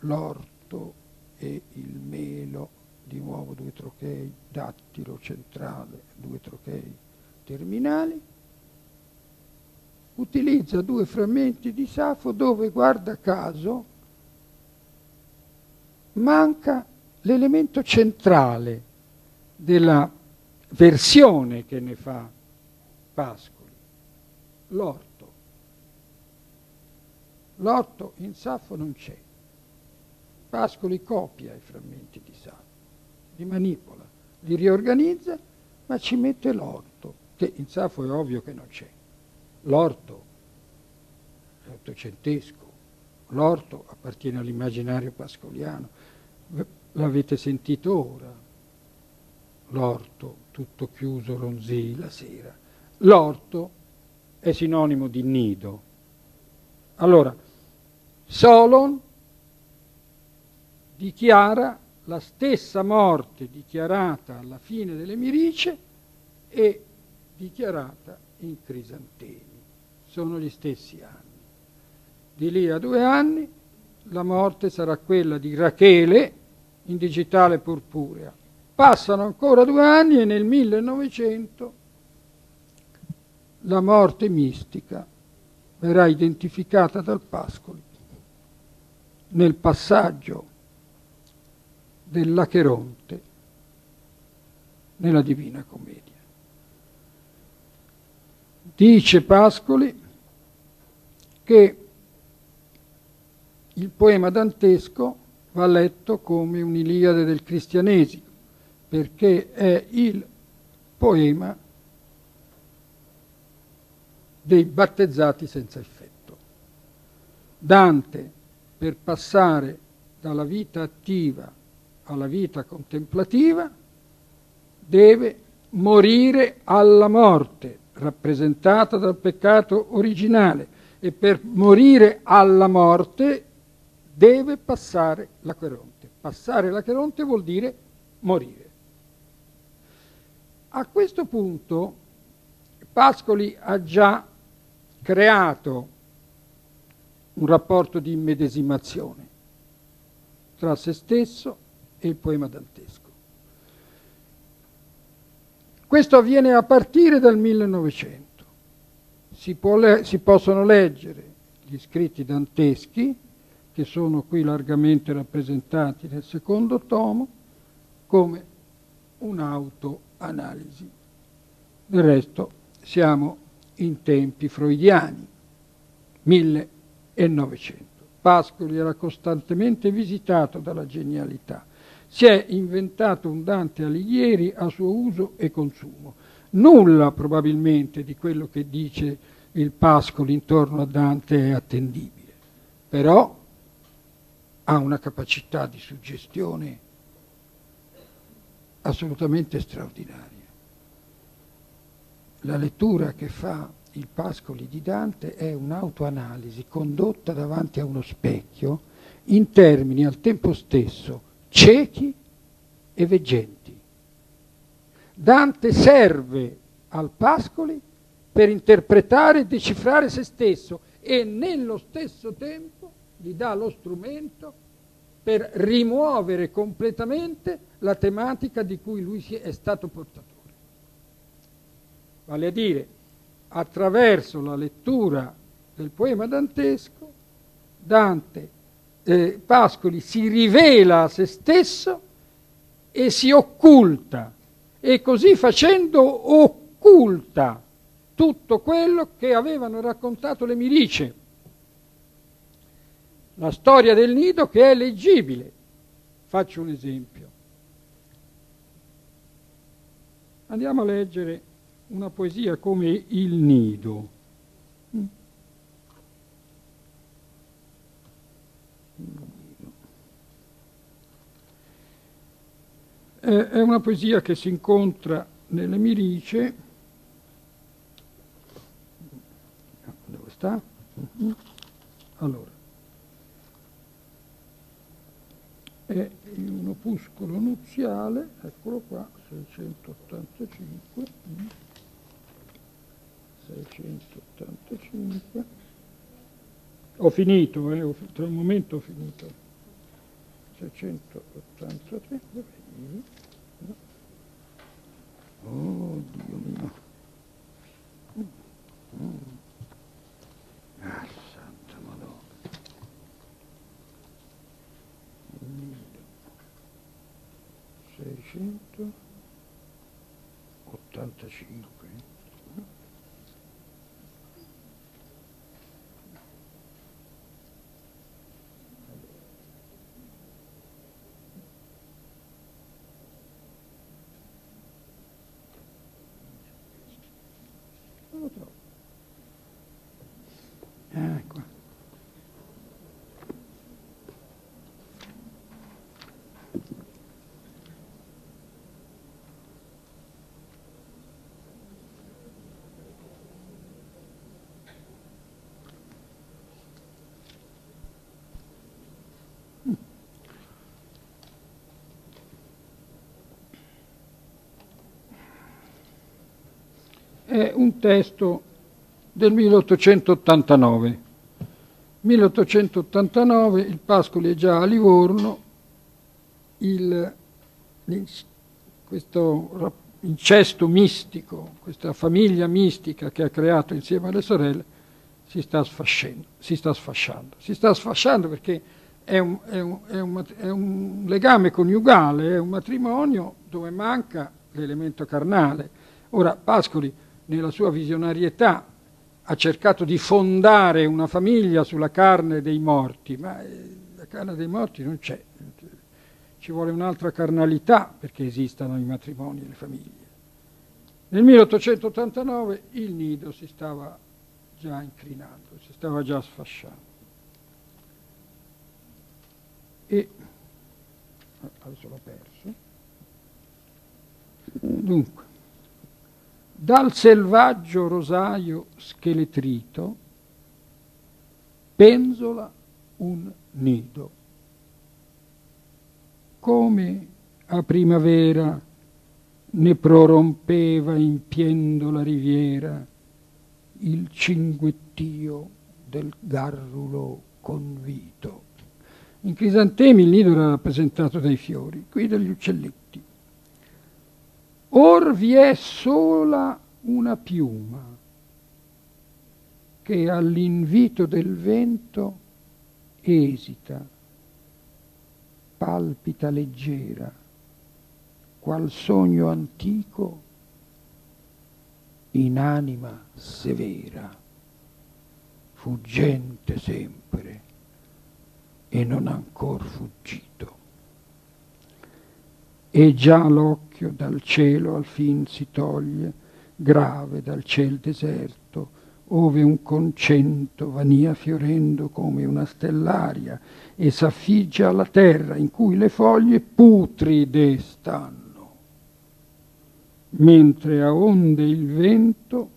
l'orto e il melo, di nuovo due trochei, dattilo centrale, due trochei terminali, utilizza due frammenti di Safo dove, guarda caso, manca l'elemento centrale della versione che ne fa Pascoli, l'orto. L'orto in Saffo non c'è. Pascoli copia i frammenti di Saffo, li manipola, li riorganizza, ma ci mette l'orto, che in Saffo è ovvio che non c'è l'orto è ottocentesco, l'orto appartiene all'immaginario pascoliano, l'avete sentito ora, l'orto tutto chiuso ronzì la sera, l'orto è sinonimo di nido. Allora, Solon dichiara la stessa morte dichiarata alla fine delle Mirice e dichiarata in Crisantemi. Sono gli stessi anni. Di lì a due anni la morte sarà quella di Rachele in digitale purpurea. Passano ancora due anni e nel 1900 la morte mistica verrà identificata dal Pascoli nel passaggio dell'Acheronte nella Divina Commedia. Dice Pascoli che il poema dantesco va letto come un'Iliade del cristianesimo, perché è il poema dei battezzati senza effetto. Dante, per passare dalla vita attiva alla vita contemplativa, deve morire alla morte, rappresentata dal peccato originale, e per morire alla morte deve passare l'Acheronte. Passare l'Acheronte vuol dire morire. A questo punto Pascoli ha già creato un rapporto di immedesimazione tra se stesso e il poema dantesco. Questo avviene a partire dal 1900. Si, le- si possono leggere gli scritti danteschi, che sono qui largamente rappresentati nel secondo tomo, come un'autoanalisi. Del resto siamo in tempi freudiani, 1900. Pascoli era costantemente visitato dalla genialità. Si è inventato un Dante Alighieri a suo uso e consumo. Nulla probabilmente di quello che dice il Pascoli intorno a Dante è attendibile, però ha una capacità di suggestione assolutamente straordinaria. La lettura che fa il Pascoli di Dante è un'autoanalisi condotta davanti a uno specchio in termini al tempo stesso ciechi e veggenti. Dante serve al Pascoli per interpretare e decifrare se stesso e nello stesso tempo gli dà lo strumento per rimuovere completamente la tematica di cui lui è stato portatore. Vale a dire, attraverso la lettura del poema dantesco, Dante eh, Pascoli si rivela a se stesso e si occulta e così facendo occulta tutto quello che avevano raccontato le milicie. La storia del nido che è leggibile. Faccio un esempio. Andiamo a leggere una poesia come Il nido. È una poesia che si incontra nelle Mirice. Dove sta? Allora. È un opuscolo nuziale, eccolo qua, 685. 685. Ho finito, eh, tra un momento ho finito. 683, no. Oh Dio mio. Mm. Ah, Santa Madonna. 685. È un testo del 1889. 1889, il Pascoli è già a Livorno, il, questo incesto mistico, questa famiglia mistica che ha creato insieme alle sorelle, si sta, si sta sfasciando. Si sta sfasciando perché è un, è, un, è, un, è un, legame coniugale, è un matrimonio dove manca l'elemento carnale. Ora, Pascoli, nella sua visionarietà, ha cercato di fondare una famiglia sulla carne dei morti, ma eh, la carne dei morti non c'è. Ci vuole un'altra carnalità perché esistano i matrimoni e le famiglie. Nel 1889 il nido si stava già inclinando, si stava già sfasciando. E adesso l'ho perso. Dunque, dal selvaggio rosaio scheletrito penzola un nido. Come a primavera ne prorompeva impiendo la riviera il cinguettio del garrulo convito. In crisantemi il nido era rappresentato dai fiori, qui dagli uccelletti. Or vi è sola una piuma che all'invito del vento esita, palpita leggera, qual sogno antico in anima severa, fuggente sempre e non ancor fuggito. E già l'occhio dal cielo al fin si toglie, grave dal ciel deserto, ove un concento vania fiorendo come una stellaria e s'affigge alla terra in cui le foglie putride stanno mentre a onde il vento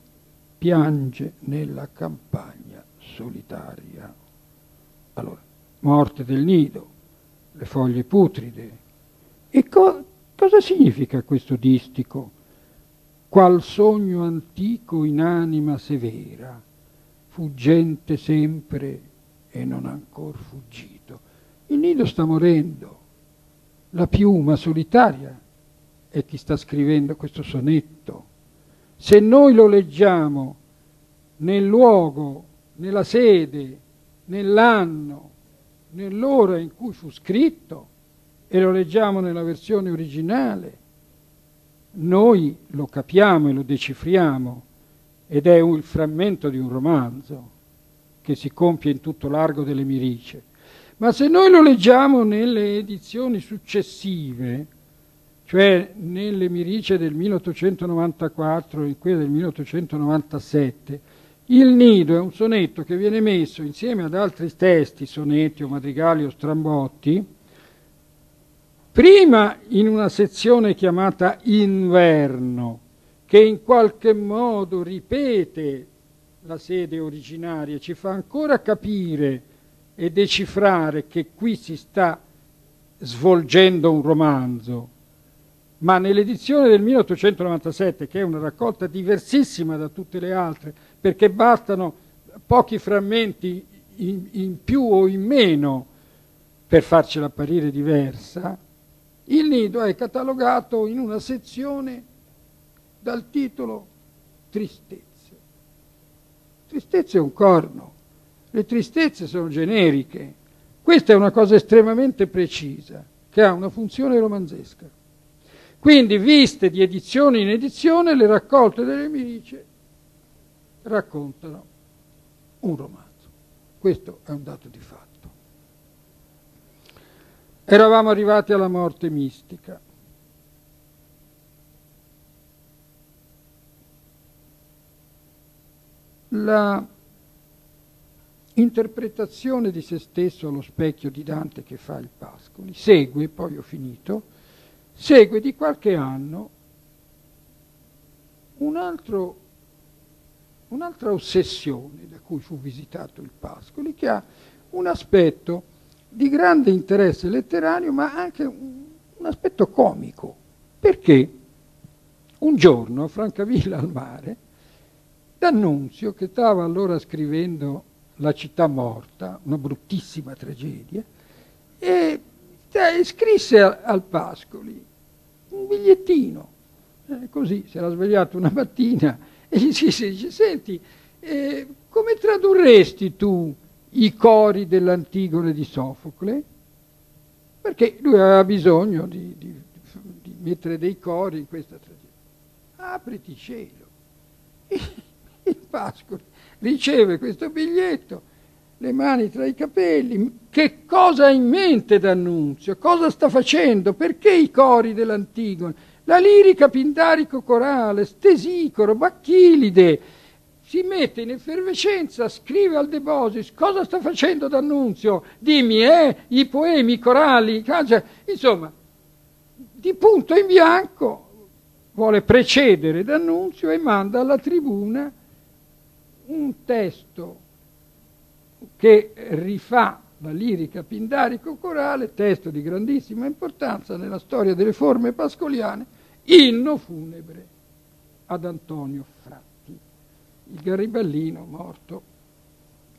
piange nella campagna solitaria. Allora, morte del nido, le foglie putride. E co- cosa significa questo distico? Qual sogno antico in anima severa, fuggente sempre e non ancor fuggito. Il nido sta morendo, la piuma solitaria è chi sta scrivendo questo sonetto. Se noi lo leggiamo nel luogo, nella sede, nell'anno, nell'ora in cui fu scritto e lo leggiamo nella versione originale, noi lo capiamo e lo decifriamo ed è il frammento di un romanzo che si compie in tutto l'argo delle Mirice. Ma se noi lo leggiamo nelle edizioni successive, cioè nelle Mirice del 1894 e quelle del 1897, il nido è un sonetto che viene messo insieme ad altri testi, sonetti o madrigali o strambotti, prima in una sezione chiamata Inverno, che in qualche modo ripete la sede originaria, ci fa ancora capire e decifrare che qui si sta svolgendo un romanzo, ma nell'edizione del 1897, che è una raccolta diversissima da tutte le altre, perché bastano pochi frammenti in, in più o in meno per farcela apparire diversa, il nido è catalogato in una sezione dal titolo Tristezze. Tristezze è un corno, le tristezze sono generiche. Questa è una cosa estremamente precisa, che ha una funzione romanzesca. Quindi, viste di edizione in edizione, le raccolte delle milicie raccontano un romanzo. Questo è un dato di fatto. Eravamo arrivati alla morte mistica. La interpretazione di se stesso allo specchio di Dante che fa il Pascoli segue, poi ho finito, segue di qualche anno un altro, un'altra ossessione da cui fu visitato il Pascoli, che ha un aspetto di grande interesse letterario, ma anche un, aspetto comico. Perché un giorno a Francavilla al mare D'Annunzio, che stava allora scrivendo La città morta, una bruttissima tragedia, e scrisse al Pascoli un bigliettino, eh, così si era svegliato una mattina e gli si dice, senti, eh, come tradurresti tu i cori dell'Antigone di Sofocle? Perché lui aveva bisogno di, di, di mettere dei cori in questa tragedia. Apriti cielo. Il Pascoli riceve questo biglietto, le mani tra i capelli. Che cosa ha in mente D'Annunzio? Cosa sta facendo? Perché i cori dell'Antigone? La lirica pindarico corale, Stesicoro, Bacchilide, si mette in effervescenza, scrive al De Bosis, cosa sta facendo D'Annunzio? Dimmi, eh, i poemi, i corali, insomma, di punto in bianco vuole precedere D'Annunzio e manda alla tribuna un testo che rifà la lirica pindarico-corale, testo di grandissima importanza nella storia delle forme pascoliane, inno funebre ad Antonio Fra il gariballino morto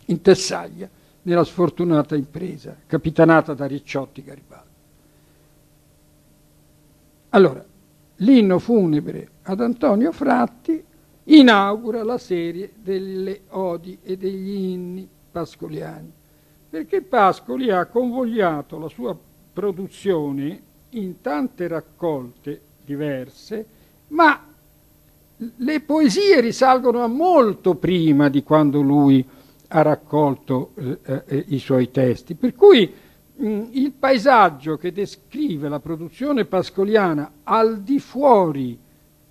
in Tessaglia nella sfortunata impresa capitanata da Ricciotti Garibaldi. Allora, l'inno funebre ad Antonio Fratti inaugura la serie delle odi e degli inni pascoliani, perché Pascoli ha convogliato la sua produzione in tante raccolte diverse, ma le poesie risalgono a molto prima di quando lui ha raccolto eh, eh, i suoi testi, per cui mh, il paesaggio che descrive la produzione pascoliana al di fuori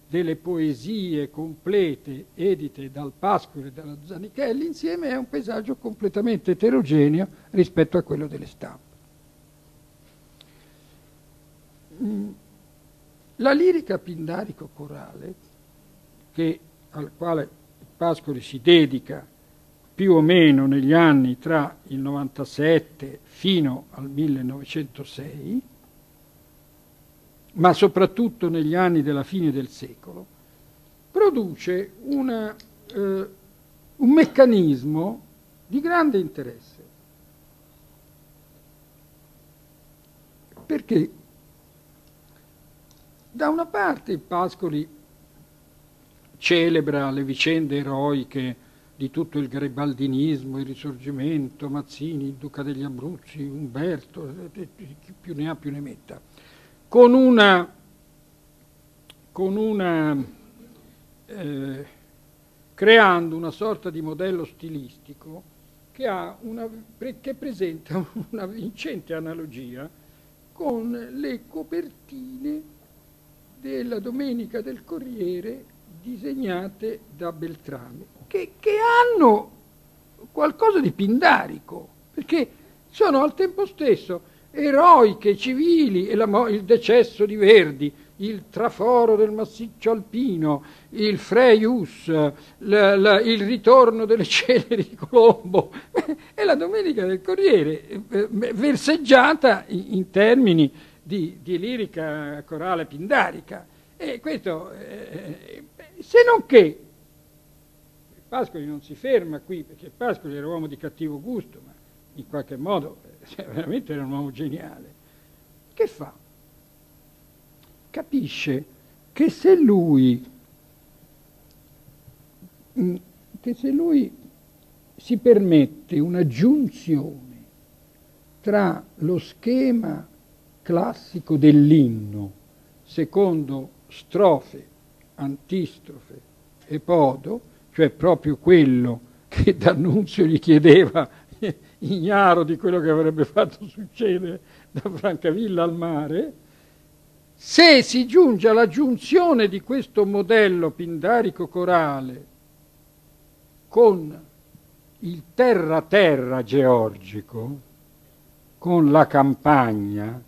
delle poesie complete edite dal Pascoli e dalla Zanichelli insieme è un paesaggio completamente eterogeneo rispetto a quello delle stampe. La lirica pindarico-corale che, al quale Pascoli si dedica più o meno negli anni tra il 97 fino al 1906, ma soprattutto negli anni della fine del secolo, produce una, eh, un meccanismo di grande interesse. Perché da una parte Pascoli celebra le vicende eroiche di tutto il garibaldinismo, il risorgimento, Mazzini, il Duca degli Abruzzi, Umberto, chi più ne ha più ne metta, con una, con una eh, creando una sorta di modello stilistico che, una, che presenta una vincente analogia con le copertine della Domenica del Corriere disegnate da Beltrami, che, che hanno qualcosa di pindarico, perché sono al tempo stesso eroiche, civili, il decesso di Verdi, il traforo del massiccio alpino, il Freius, il ritorno delle ceneri di Colombo e la Domenica del Corriere, eh, verseggiata in, in termini di, di, lirica corale pindarica. E questo eh, se non che Pascoli non si ferma qui, perché Pascoli era un uomo di cattivo gusto, ma in qualche modo cioè, veramente era un uomo geniale. Che fa? Capisce che se lui, mm, che se lui si permette una giunzione tra lo schema classico dell'inno, secondo strofe antistrofe e podo, cioè proprio quello che D'Annunzio gli chiedeva, ignaro di quello che avrebbe fatto succedere da Francavilla al mare, se si giunge alla giunzione di questo modello pindarico corale con il terra-terra georgico, con la campagna,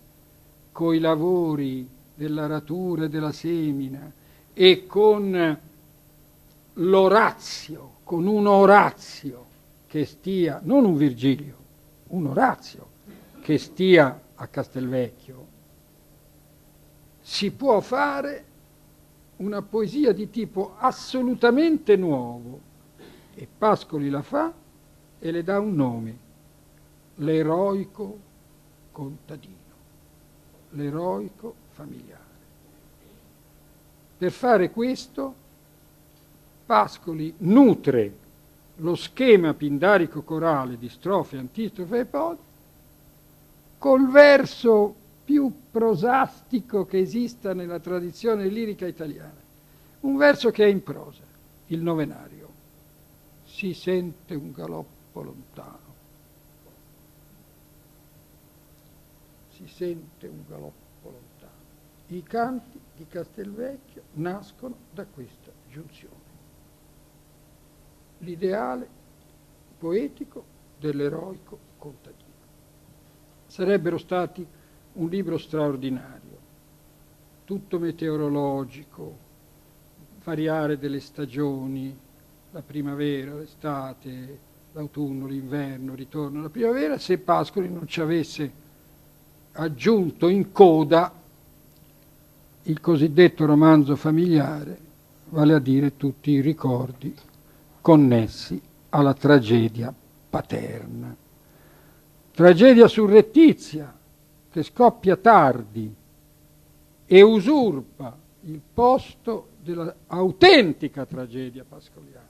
con i lavori dell'aratura e della semina, e con l'Orazio, con un Orazio che stia, non un Virgilio, un Orazio che stia a Castelvecchio, si può fare una poesia di tipo assolutamente nuovo, E Pascoli la fa e le dà un nome, l'eroico contadino, l'eroico familiare. Per fare questo Pascoli nutre lo schema pindarico corale di strofe, antistrofe e podi col verso più prosastico che esista nella tradizione lirica italiana. Un verso che è in prosa, il novenario. Si sente un galoppo lontano. Si sente un galoppo lontano. I canti di Castelvecchio nascono da questa giunzione. L'ideale poetico dell'eroico contadino. Sarebbero stati un libro straordinario, tutto meteorologico, variare delle stagioni, la primavera, l'estate, l'autunno, l'inverno, ritorno alla primavera, se Pascoli non ci avesse aggiunto in coda il cosiddetto romanzo familiare, vale a dire tutti i ricordi connessi alla tragedia paterna. Tragedia surrettizia che scoppia tardi e usurpa il posto dell'autentica tragedia pascoliana,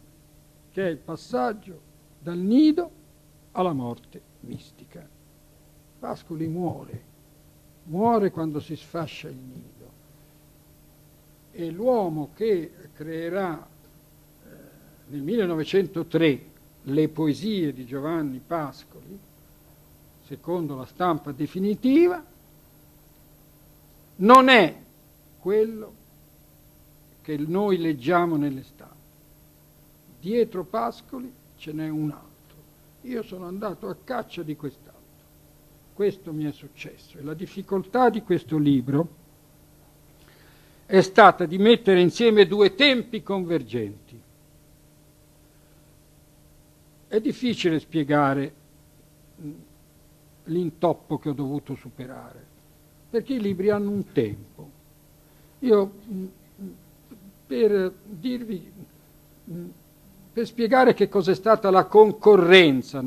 che è il passaggio dal nido alla morte mistica. Pascoli muore, muore quando si sfascia il nido e l'uomo che creerà eh, nel 1903 le poesie di Giovanni Pascoli, secondo la stampa definitiva, non è quello che noi leggiamo nelle stampe. Dietro Pascoli ce n'è un altro. Io sono andato a caccia di quest'altro. Questo mi è successo e la difficoltà di questo libro è stata di mettere insieme due tempi convergenti. È difficile spiegare l'intoppo che ho dovuto superare, perché i libri hanno un tempo. Io, per dirvi, per spiegare che cos'è stata la concorrenza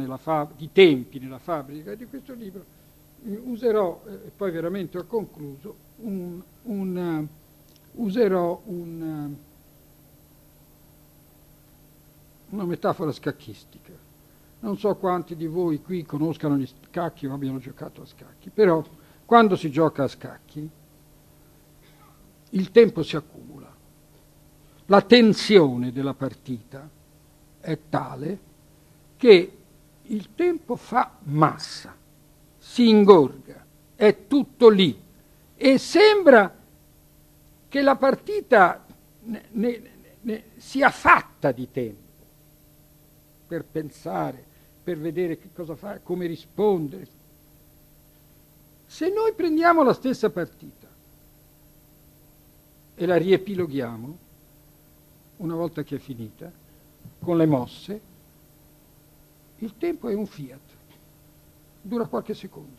di tempi nella fabbrica di questo libro, userò, e poi veramente ho concluso, un, un, userò un, una metafora scacchistica. Non so quanti di voi qui conoscano gli scacchi o abbiano giocato a scacchi, però quando si gioca a scacchi il tempo si accumula. La tensione della partita è tale che il tempo fa massa, si ingorga, è tutto lì e sembra che la partita ne, ne, ne, sia fatta di tempo per pensare, per vedere che cosa fare, come rispondere. Se noi prendiamo la stessa partita e la riepiloghiamo, una volta che è finita, con le mosse, il tempo è un fiat, dura qualche secondo.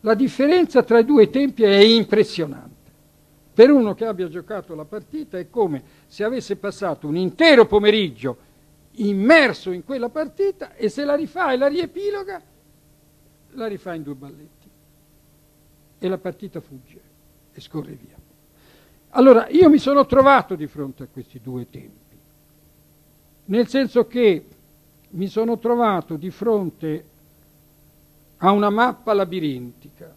La differenza tra i due tempi è impressionante. Per uno che abbia giocato la partita è come se avesse passato un intero pomeriggio immerso in quella partita e se la rifà e la riepiloga, la rifà in due balletti. E la partita fugge e scorre via. Allora, io mi sono trovato di fronte a questi due tempi, nel senso che mi sono trovato di fronte a una mappa labirintica,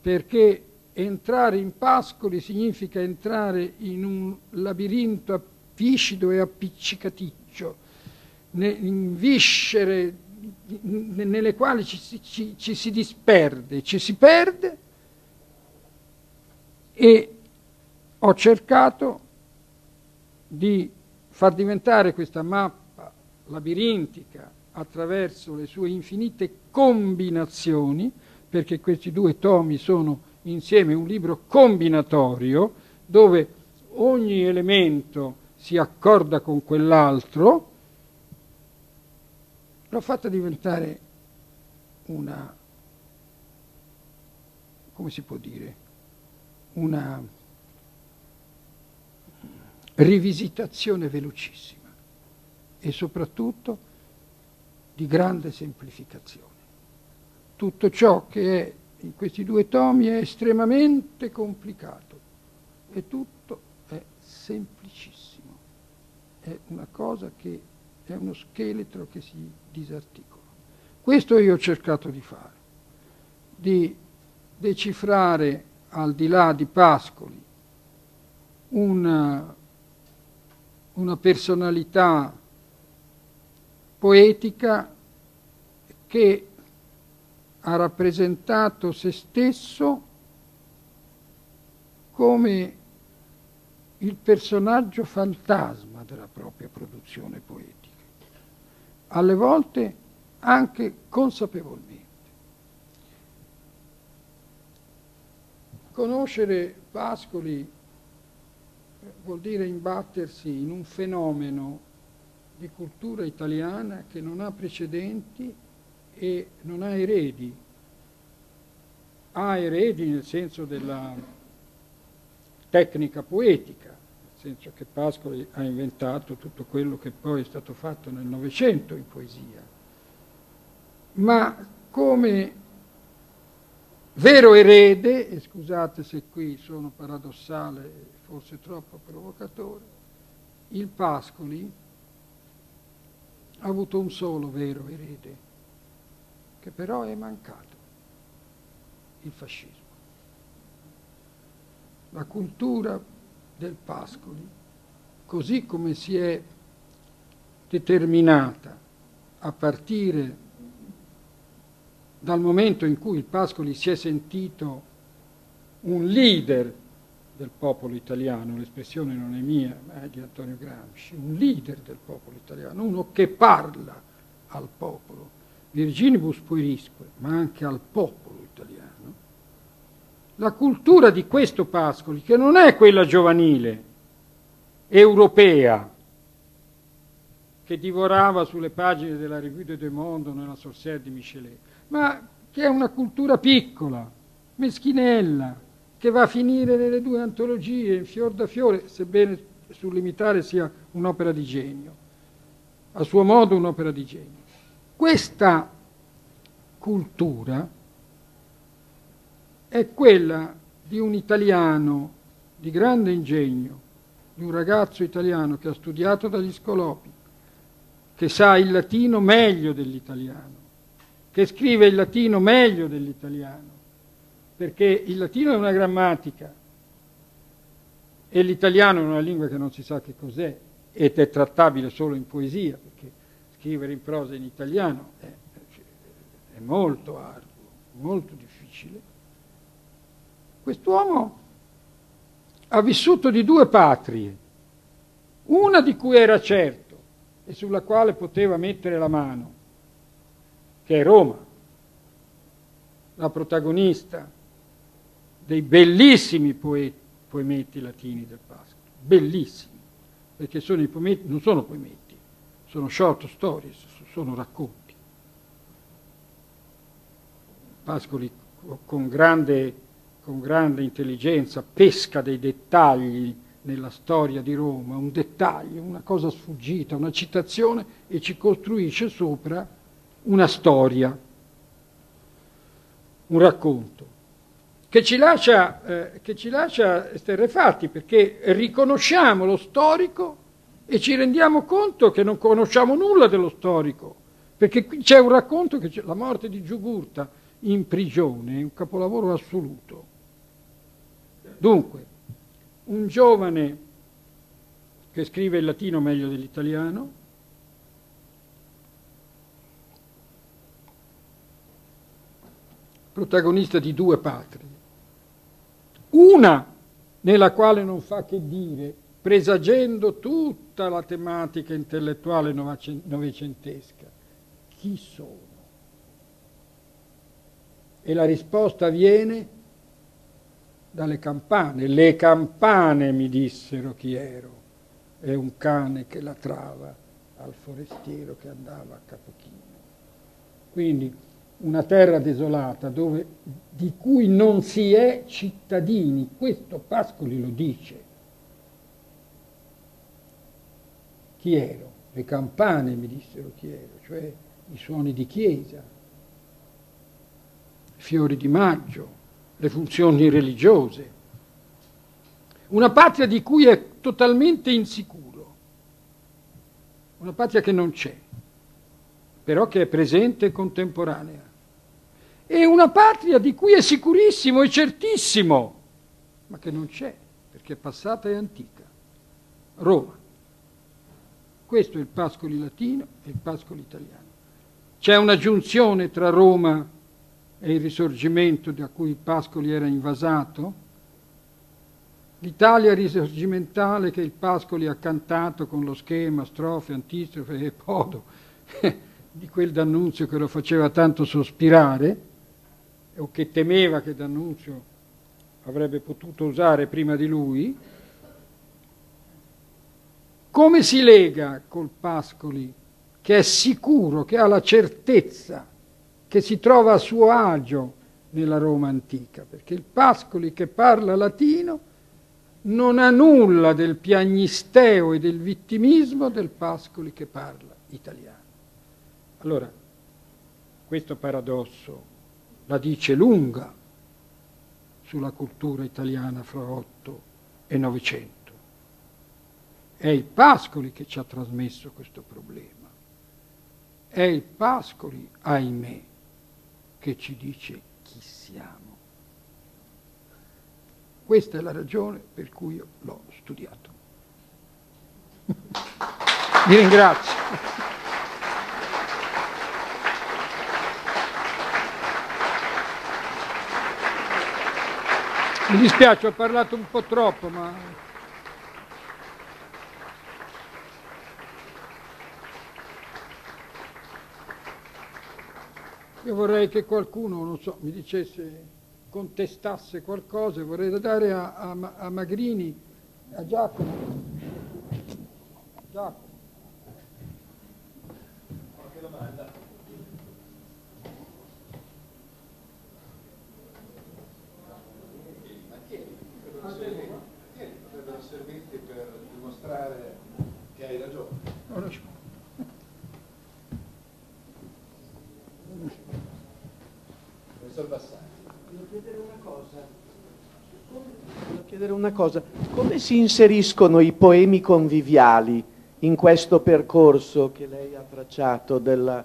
perché entrare in Pascoli significa entrare in un labirinto viscido e appiccicaticcio, in viscere nelle quali ci, ci, ci si disperde, ci si perde e ho cercato di far diventare questa mappa labirintica attraverso le sue infinite combinazioni, perché questi due tomi sono insieme un libro combinatorio dove ogni elemento si accorda con quell'altro, l'ho fatta diventare una, come si può dire, una rivisitazione velocissima. e soprattutto di grande semplificazione. Tutto ciò che è in questi due tomi è estremamente complicato e tutto è semplicissimo. È una cosa che è uno scheletro che si disarticola. Questo io ho cercato di fare, di decifrare al di là di Pascoli una, una personalità poetica che ha rappresentato se stesso come il personaggio fantasma della propria produzione poetica, alle volte anche consapevolmente. Conoscere Pascoli eh, vuol dire imbattersi in un fenomeno di cultura italiana che non ha precedenti e non ha eredi. Ha eredi nel senso della tecnica poetica, nel senso che Pascoli ha inventato tutto quello che poi è stato fatto nel Novecento in poesia, ma come vero erede, e scusate se qui sono paradossale, forse troppo provocatore, il Pascoli ha avuto un solo vero erede, che però è mancato, il fascismo. La cultura del Pascoli, così come si è determinata a partire dal momento in cui il Pascoli si è sentito un leader del popolo italiano, l'espressione non è mia, ma è di Antonio Gramsci, un leader del popolo italiano, uno che parla al popolo, virginibus puerisque, ma anche al popolo italiano. La cultura di questo Pascoli, che non è quella giovanile, europea, che divorava sulle pagine della Revue de Deux Mondes nella Sorcière di Michelet, ma che è una cultura piccola, meschinella, che va a finire nelle due antologie, fior da fiore, sebbene sul limitare sia un'opera di genio, a suo modo un'opera di genio. Questa cultura è quella di un italiano di grande ingegno, di un ragazzo italiano che ha studiato dagli scolopi, che sa il latino meglio dell'italiano, che scrive il latino meglio dell'italiano, perché il latino è una grammatica e l'italiano è una lingua che non si sa che cos'è ed è trattabile solo in poesia, perché scrivere in prosa in italiano è, è molto arduo, molto difficile. Quest'uomo ha vissuto di due patrie, una di cui era certo e sulla quale poteva mettere la mano, che è Roma, la protagonista dei bellissimi poeti, poemetti latini del Pasqua, bellissimi, perché sono poemetti, non sono poemetti, sono short stories, sono racconti. Pascoli con grande, con grande intelligenza pesca dei dettagli nella storia di Roma, un dettaglio, una cosa sfuggita, una citazione e ci costruisce sopra una storia, un racconto, che ci lascia, eh, che ci lascia esterrefatti perché riconosciamo lo storico e ci rendiamo conto che non conosciamo nulla dello storico, perché qui c'è un racconto che c'è la morte di Giugurta in prigione, un capolavoro assoluto. Dunque, un giovane che scrive il latino meglio dell'italiano, protagonista di due patrie. Una nella quale non fa che dire, presagendo tutta la tematica intellettuale novecentesca, chi sono? E la risposta viene dalle campane. Le campane mi dissero chi ero. È un cane che latrava al forestiero che andava a Capochino. Quindi una terra desolata dove, di cui non si è cittadini, questo Pascoli lo dice. Chi ero? le campane, mi dissero chi ero, cioè i suoni di chiesa, i fiori di maggio, le funzioni religiose. Una patria di cui è totalmente insicuro, una patria che non c'è, però che è presente e contemporanea. E una patria di cui è sicurissimo e certissimo, ma che non c'è, perché è passata e antica. Roma. Questo è il Pascoli latino e il Pascoli italiano. C'è una giunzione tra Roma e il risorgimento da cui Pascoli era invasato? L'Italia risorgimentale che il Pascoli ha cantato con lo schema, strofe, antistrofe e podo di quel D'Annunzio che lo faceva tanto sospirare, o che temeva che D'Annunzio avrebbe potuto usare prima di lui, come si lega col Pascoli, che è sicuro, che ha la certezza, che si trova a suo agio nella Roma antica? Perché il Pascoli che parla latino non ha nulla del piagnisteo e del vittimismo del Pascoli che parla italiano. Allora, questo paradosso la dice lunga sulla cultura italiana fra 8 e 900. È il Pascoli che ci ha trasmesso questo problema. È il Pascoli, ahimè, che ci dice chi siamo. Questa è la ragione per cui io l'ho studiato. Vi ringrazio. Mi dispiace, ho parlato un po' troppo, ma... Io vorrei che qualcuno, non so, mi dicesse, contestasse qualcosa, vorrei dare a, a, a Magrini, a Giacomo. Giacomo. Qualche domanda? dimostrare che hai ragione. Professor Bassani. Voglio chiedere una cosa. Voglio chiedere una cosa. Come si inseriscono i poemi conviviali in questo percorso che lei ha tracciato della,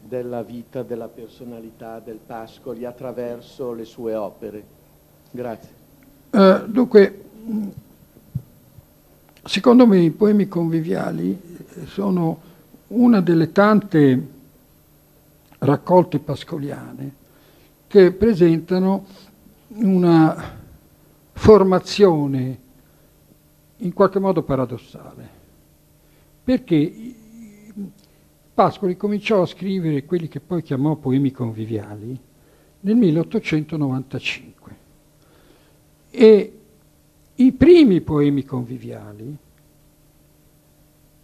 della vita, della personalità del Pascoli attraverso le sue opere? Grazie. Uh, dunque, Secondo me i poemi conviviali sono una delle tante raccolte pascoliane che presentano una formazione in qualche modo paradossale, perché Pascoli cominciò a scrivere quelli che poi chiamò poemi conviviali nel 1895 e i primi poemi conviviali,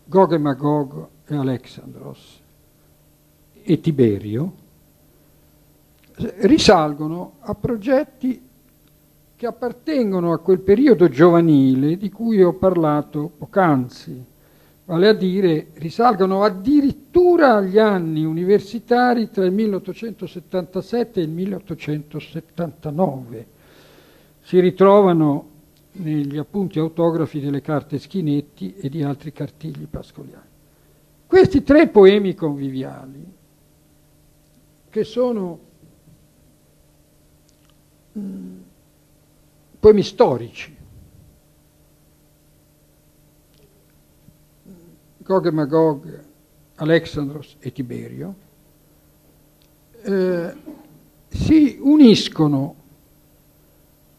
Gog e Magog e Alexandros e Tiberio, risalgono a progetti che appartengono a quel periodo giovanile di cui ho parlato poc'anzi, vale a dire risalgono addirittura agli anni universitari tra il 1877 e il 1879. Si ritrovano negli appunti autografi delle carte Schinetti e di altri cartigli pascoliani. Questi tre poemi conviviali, che sono poemi storici, Gog e Magog, Alexandros e Tiberio, eh, si uniscono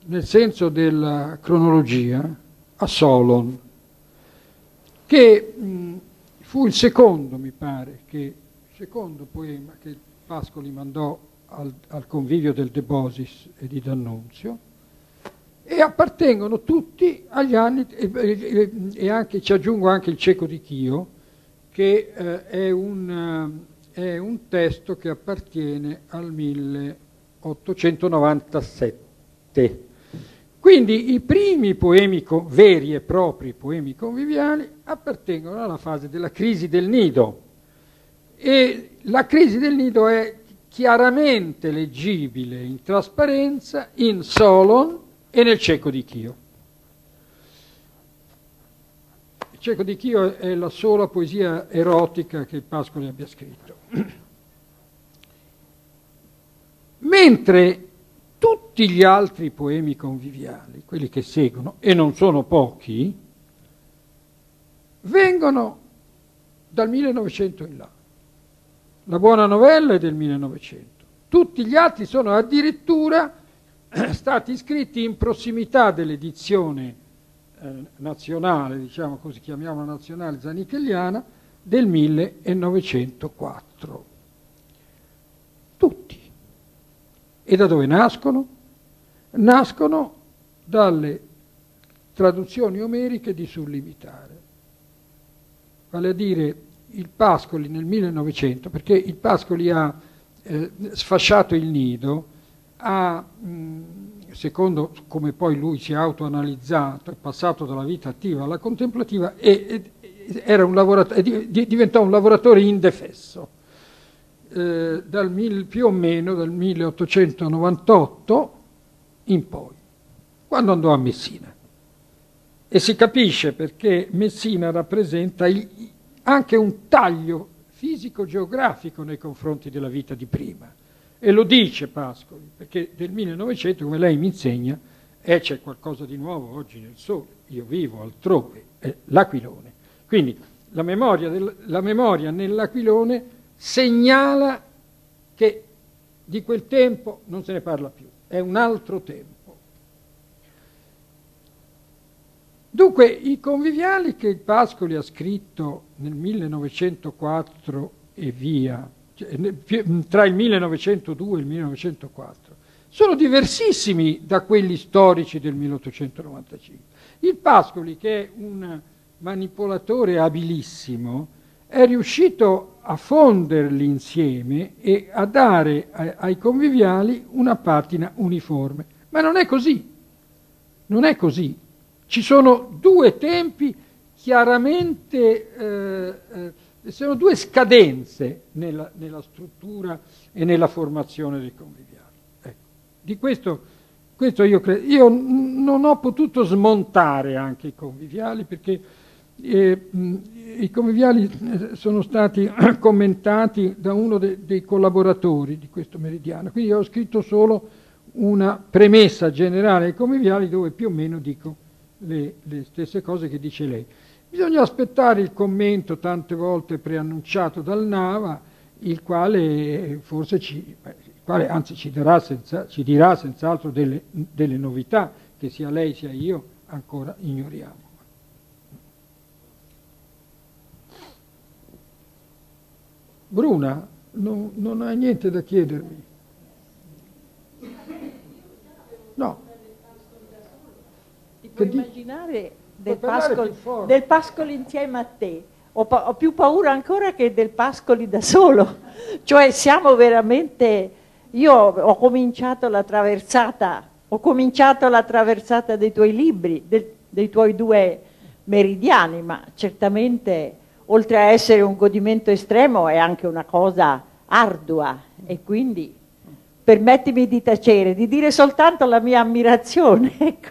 nel senso della cronologia, a Solon, che mh, fu il secondo, mi pare, che, il secondo poema che Pascoli mandò al, al convivio del De Bosis e di D'Annunzio, e appartengono tutti agli anni, e, e, e anche, ci aggiungo anche il cieco di Chio, che eh, è, un, è un testo che appartiene al 1897 Quindi i primi poemi veri e propri poemi conviviali appartengono alla fase della crisi del nido. E la crisi del nido è chiaramente leggibile in trasparenza in Solon e nel cieco di Chio. Il cieco di Chio è la sola poesia erotica che Pascoli abbia scritto. Mentre tutti gli altri poemi conviviali, quelli che seguono, e non sono pochi, vengono dal 1900 in là. La buona novella è del 1900. Tutti gli altri sono addirittura stati scritti in prossimità dell'edizione eh, nazionale, diciamo così chiamiamola nazionale zanichelliana, del 1904. Tutti. E da dove nascono? Nascono dalle traduzioni omeriche di Sullibitare. Vale a dire il Pascoli nel 1900, perché il Pascoli ha eh, sfasciato il nido, ha, mh, secondo come poi lui si è autoanalizzato, è passato dalla vita attiva alla contemplativa e, e un diventò un lavoratore indefesso eh, dal mil, più o meno dal 1898 in poi, quando andò a Messina. E si capisce perché Messina rappresenta il, anche un taglio fisico-geografico nei confronti della vita di prima. E lo dice Pascoli, perché del 1900, come lei mi insegna, eh, c'è qualcosa di nuovo oggi nel sole, io vivo altrove, è l'Aquilone. Quindi la memoria, del, la memoria nell'Aquilone segnala che di quel tempo non se ne parla più, è un altro tempo. Dunque, i conviviali che il Pascoli ha scritto nel 1904 e via, cioè, tra il 1902 e il 1904, sono diversissimi da quelli storici del 1895. Il Pascoli, che è un manipolatore abilissimo, è riuscito a fonderli insieme e a dare ai conviviali una patina uniforme. Ma non è così, non è così. Ci sono due tempi chiaramente, eh, eh, sono due scadenze nella, nella, struttura e nella formazione dei conviviali. Ecco. Di questo, questo io credo. Io non ho potuto smontare anche i conviviali perché e, mh, I conviviali eh, sono stati commentati da uno de, dei collaboratori di questo meridiano, quindi ho scritto solo una premessa generale ai conviviali dove più o meno dico le, le stesse cose che dice lei. Bisogna aspettare il commento tante volte preannunciato dal Nava, il quale forse ci, il quale anzi ci, senza, ci dirà senz'altro delle, delle novità che sia lei sia io ancora ignoriamo. Bruna, no, non hai niente da chiedermi. No. Puoi immaginare del Pascoli, del Pascoli, insieme a te? Ho, ho, più paura ancora che del Pascoli da solo. Cioè siamo veramente... Io ho cominciato la traversata, ho cominciato la traversata dei tuoi libri, del, dei tuoi due meridiani, ma certamente oltre a essere un godimento estremo, è anche una cosa ardua e quindi permettimi di tacere, di dire soltanto la mia ammirazione ecco,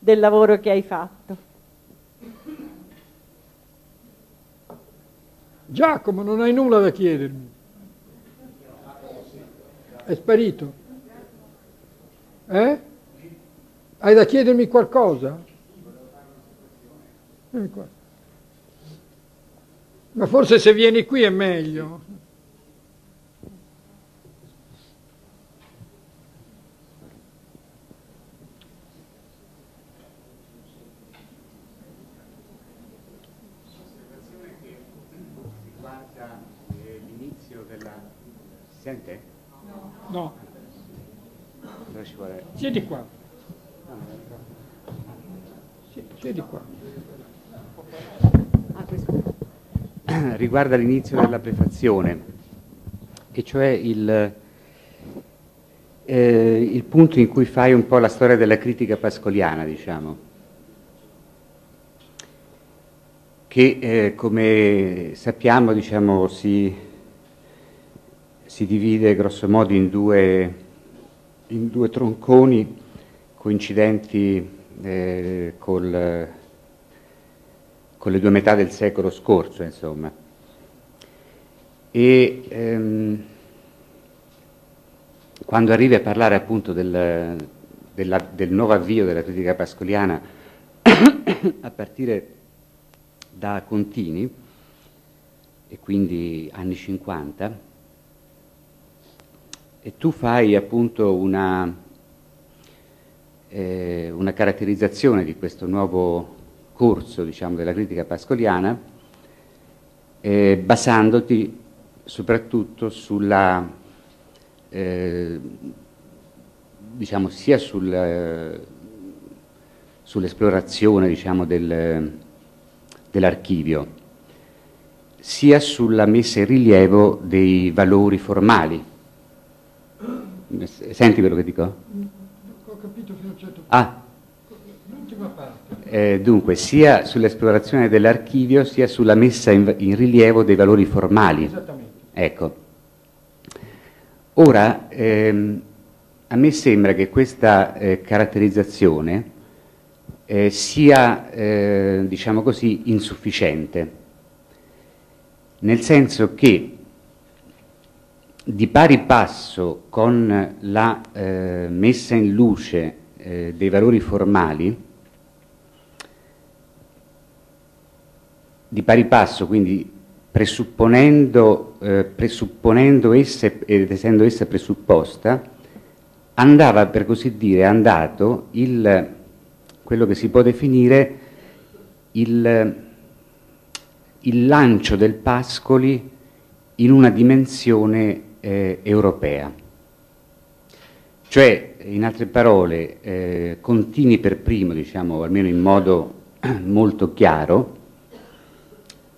del lavoro che hai fatto. Giacomo, non hai nulla da chiedermi. È sparito. Eh? Hai da chiedermi qualcosa? Ma forse se vieni qui è meglio. No. Allora ci vuole... Siedi qua. Siedi qua. Ah, riguarda l'inizio della prefazione, e cioè il, eh, il punto in cui fai un po' la storia della critica pascoliana, diciamo. che eh, come sappiamo diciamo, si, si, divide grosso modo in due, in due tronconi coincidenti eh, col, con le due metà del secolo scorso, insomma. E ehm, quando arrivi a parlare appunto del, della, del nuovo avvio della critica pascoliana a partire da Contini, e quindi anni 50, e tu fai appunto una, eh, una caratterizzazione di questo nuovo corso diciamo, della critica pascoliana, eh, basandoti soprattutto sulla, eh, diciamo, sia sul, sull'esplorazione diciamo, del, dell'archivio, sia sulla messa in rilievo dei valori formali. Senti quello che dico? Ho capito fino a un certo punto. Ah. L'ultima parte. Eh, dunque, sia sull'esplorazione dell'archivio, sia sulla messa in, in, rilievo dei valori formali. Esattamente. Ecco. Ora, ehm, a me sembra che questa eh, caratterizzazione eh, sia, eh, diciamo così, insufficiente, nel senso che di pari passo con la eh, messa in luce eh, dei valori formali, di pari passo, quindi presupponendo, eh, presupponendo esse ed essendo essa presupposta, andava per così dire, andato il quello che si può definire il, il lancio del Pascoli in una dimensione eh, europea. Cioè, in altre parole, eh, Contini per primo, diciamo, almeno in modo molto chiaro,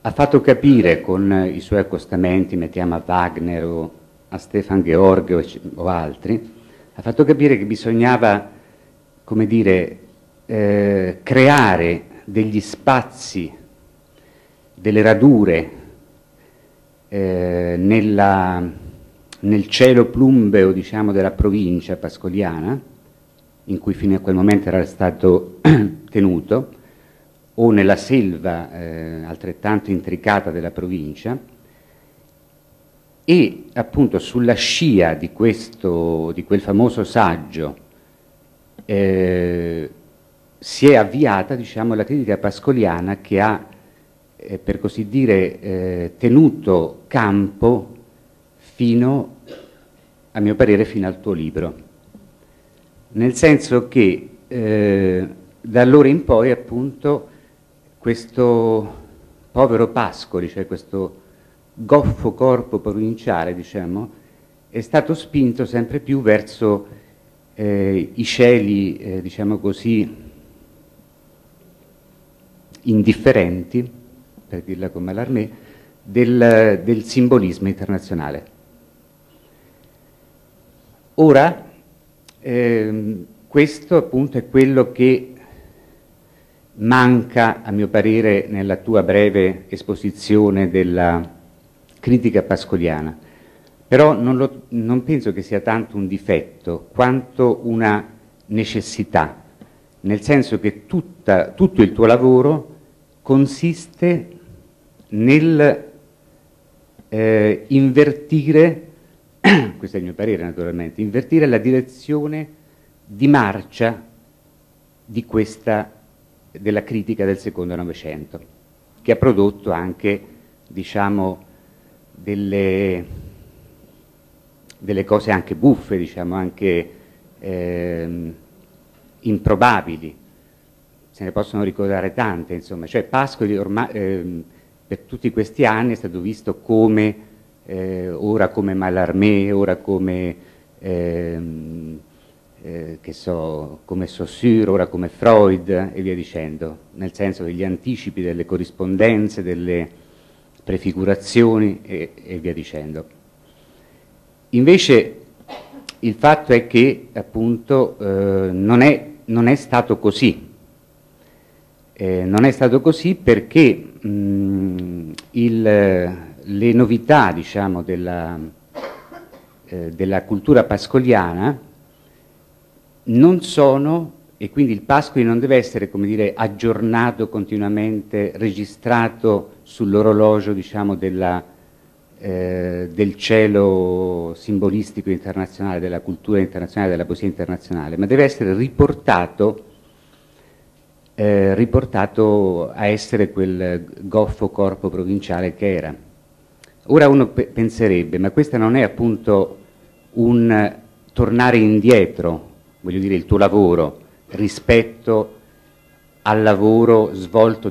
ha fatto capire con i suoi accostamenti, mettiamo a Wagner o a Stefan Georg o, o altri, ha fatto capire che bisognava, come dire, eh, creare degli spazi, delle radure eh, nella, nel cielo plumbeo diciamo, della provincia pascoliana, in cui fino a quel momento era stato tenuto, o nella selva eh, altrettanto intricata della provincia, e appunto sulla scia di, questo, di quel famoso saggio eh, si è avviata diciamo, la critica pascoliana che ha, eh, per così dire, eh, tenuto campo fino, a mio parere, fino al tuo libro. Nel senso che eh, da allora in poi, appunto, questo povero Pascoli, cioè questo goffo corpo provinciale, diciamo, è stato spinto sempre più verso eh, i cieli, eh, diciamo così, indifferenti, per dirla come l'Armée, del, del simbolismo internazionale. Ora, ehm, questo appunto è quello che manca, a mio parere, nella tua breve esposizione della critica pascoliana. Però non, lo, non penso che sia tanto un difetto quanto una necessità, nel senso che tutta, tutto il tuo lavoro consiste nel eh, invertire, questo è il mio parere naturalmente, invertire la direzione di marcia di questa, della critica del secondo Novecento, che ha prodotto anche, diciamo, delle, delle cose anche buffe, diciamo, anche eh, improbabili. Se ne possono ricordare tante, insomma, cioè Pascoli ormai, eh, per tutti questi anni è stato visto come, eh, ora come Mallarmé, ora come, ehm, eh, so, come Saussure, ora come Freud e via dicendo, nel senso degli anticipi delle corrispondenze, delle prefigurazioni e, e via dicendo. Invece il fatto è che appunto eh, non, è, non, è, stato così. Eh, non è stato così perché mh, il, le novità diciamo, della, eh, della cultura pascoliana non sono e quindi il Pascoli non deve essere, dire, aggiornato continuamente, registrato sull'orologio, diciamo, eh, del cielo simbolistico internazionale, della cultura internazionale, della poesia internazionale, ma deve essere riportato, eh, riportato a essere quel goffo corpo provinciale che era. Ora uno pe penserebbe, ma questa non è appunto un tornare indietro, voglio dire, il tuo lavoro rispetto al lavoro svolto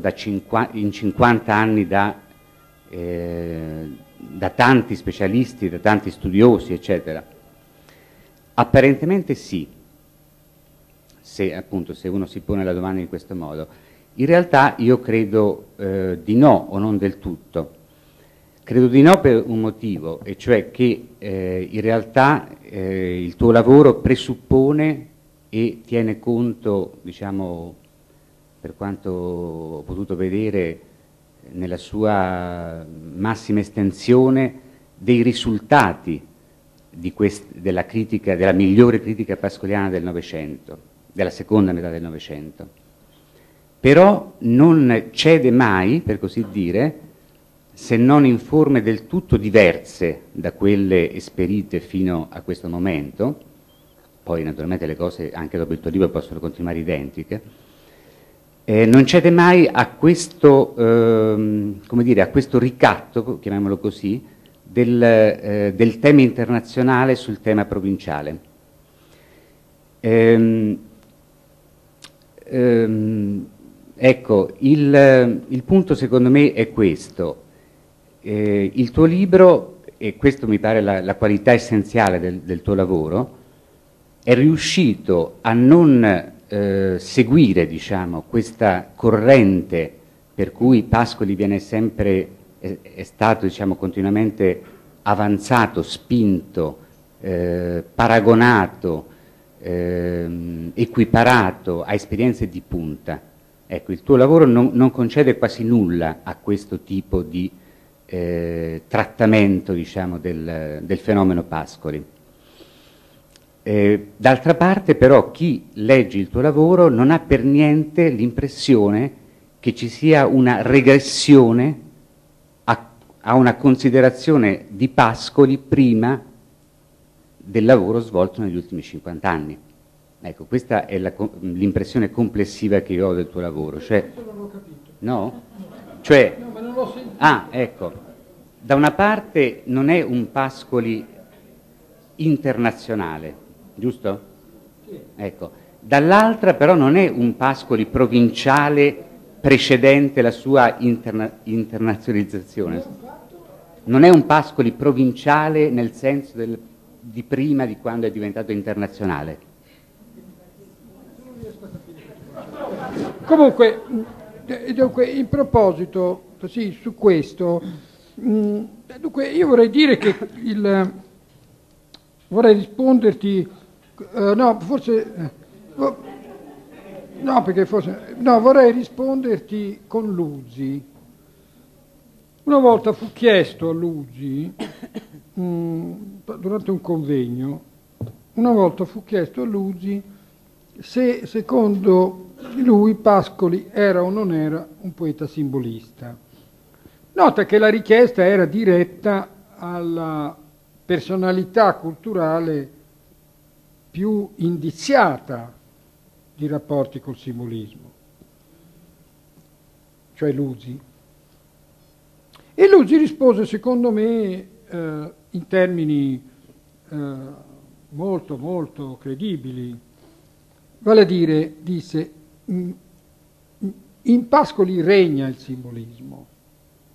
in 50 anni da, eh, da tanti specialisti, da tanti studiosi, eccetera. Apparentemente sì, se, appunto, se uno si pone la domanda in questo modo. In realtà io credo eh, di no o non del tutto. Credo di no per un motivo, e cioè che eh, in realtà eh, il tuo lavoro presuppone e tiene conto, diciamo, per quanto ho potuto vedere nella sua massima estensione, dei risultati della, critica, della migliore critica pascoliana del Novecento, della seconda metà del Novecento. Però non cede mai, per così dire, se non in forme del tutto diverse da quelle esperite fino a questo momento, poi naturalmente le cose anche dopo il tuo libro possono continuare identiche, eh, non cede mai a questo, ehm, dire, a questo, ricatto, chiamiamolo così, del, eh, del, tema internazionale sul tema provinciale. Ehm, ehm, ecco, il, il, punto secondo me è questo. Eh, il tuo libro, e questo mi pare la, la qualità essenziale del, del tuo lavoro, è riuscito a non eh, seguire diciamo, questa corrente per cui Pascoli viene sempre, è, è stato diciamo, continuamente avanzato, spinto, eh, paragonato, eh, equiparato a esperienze di punta. Ecco, il tuo lavoro non, non concede quasi nulla a questo tipo di eh, trattamento diciamo, del, del fenomeno Pascoli. Eh, d'altra parte però chi legge il tuo lavoro non ha per niente l'impressione che ci sia una regressione a, a, una considerazione di Pascoli prima del lavoro svolto negli ultimi 50 anni. Ecco, questa è l'impressione complessiva che io ho del tuo lavoro. Cioè, no? Cioè, no, ah, ecco, da una parte non è un Pascoli internazionale, giusto? Sì. Ecco. Dall'altra però non è un Pascoli provinciale precedente la sua interna internazionalizzazione. Non è un Pascoli provinciale nel senso del, di prima di quando è diventato internazionale. Comunque, dunque, in proposito, sì, su questo, dunque, io vorrei dire che il, vorrei risponderti Uh, no, forse... Uh, no, perché forse... No, vorrei risponderti con Luzi. Una volta fu chiesto a Luzi, um, durante un convegno, una volta fu chiesto a Luzi se secondo lui Pascoli era o non era un poeta simbolista. Nota che la richiesta era diretta alla personalità culturale più indiziata di rapporti col simbolismo, cioè Luzi. E Luzi rispose, secondo me, eh, in termini eh, molto, molto credibili, vale a dire, disse, in Pascoli regna il simbolismo,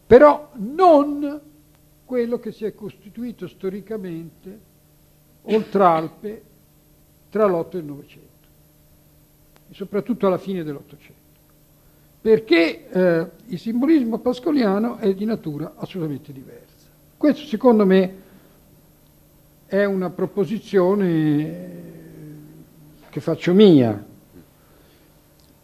però non quello che si è costituito storicamente oltre Alpe tra l'8 e il 900, e soprattutto alla fine dell'Ottocento, perché eh, il simbolismo pascoliano è di natura assolutamente diversa. Questo secondo me è una proposizione che faccio mia.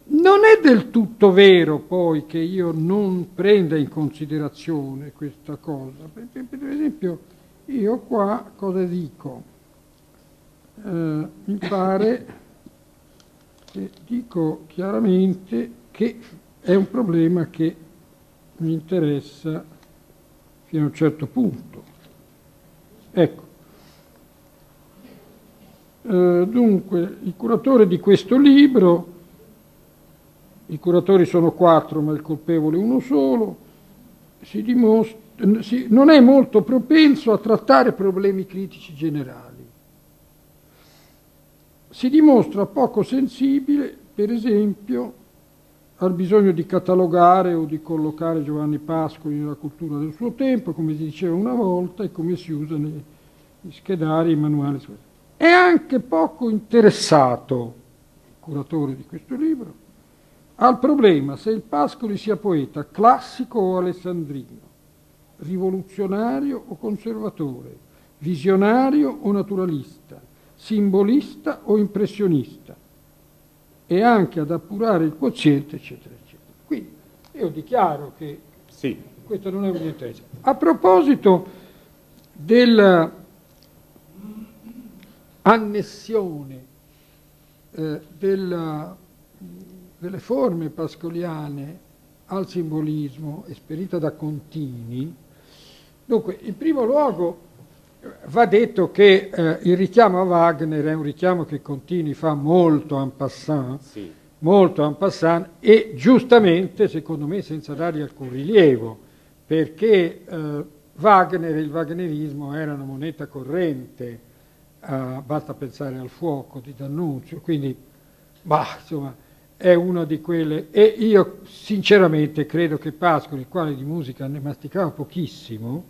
Non è del tutto vero poi che io non prenda in considerazione questa cosa. Per, per esempio, io qua cosa dico? Eh, mi pare che dico chiaramente che è un problema che mi interessa fino a un certo punto. Ecco. Eh, dunque, il curatore di questo libro, i curatori sono quattro ma il colpevole uno solo, si dimostra, si, non è molto propenso a trattare problemi critici generali. Si dimostra poco sensibile, per esempio, al bisogno di catalogare o di collocare Giovanni Pascoli nella cultura del suo tempo, come si diceva una volta e come si usa negli schedari e manuali. È anche poco interessato, il curatore di questo libro, al problema se il Pascoli sia poeta classico o alessandrino, rivoluzionario o conservatore, visionario o naturalista, simbolista o impressionista, e anche ad appurare il quoziente, eccetera, eccetera. Quindi io dichiaro che sì. questo non è un mio interesse. A proposito dell'annessione eh, della, delle forme pascoliane al simbolismo esperita da Contini, dunque, in primo luogo Va detto che eh, il richiamo a Wagner è un richiamo che Contini fa molto en passant, sì. molto en passant e giustamente, secondo me, senza dargli alcun rilievo, perché eh, Wagner e il wagnerismo erano moneta corrente, eh, basta pensare al fuoco di D'Annunzio, quindi, bah, insomma, è una di quelle... E io sinceramente credo che Pascoli, il quale di musica ne masticava pochissimo,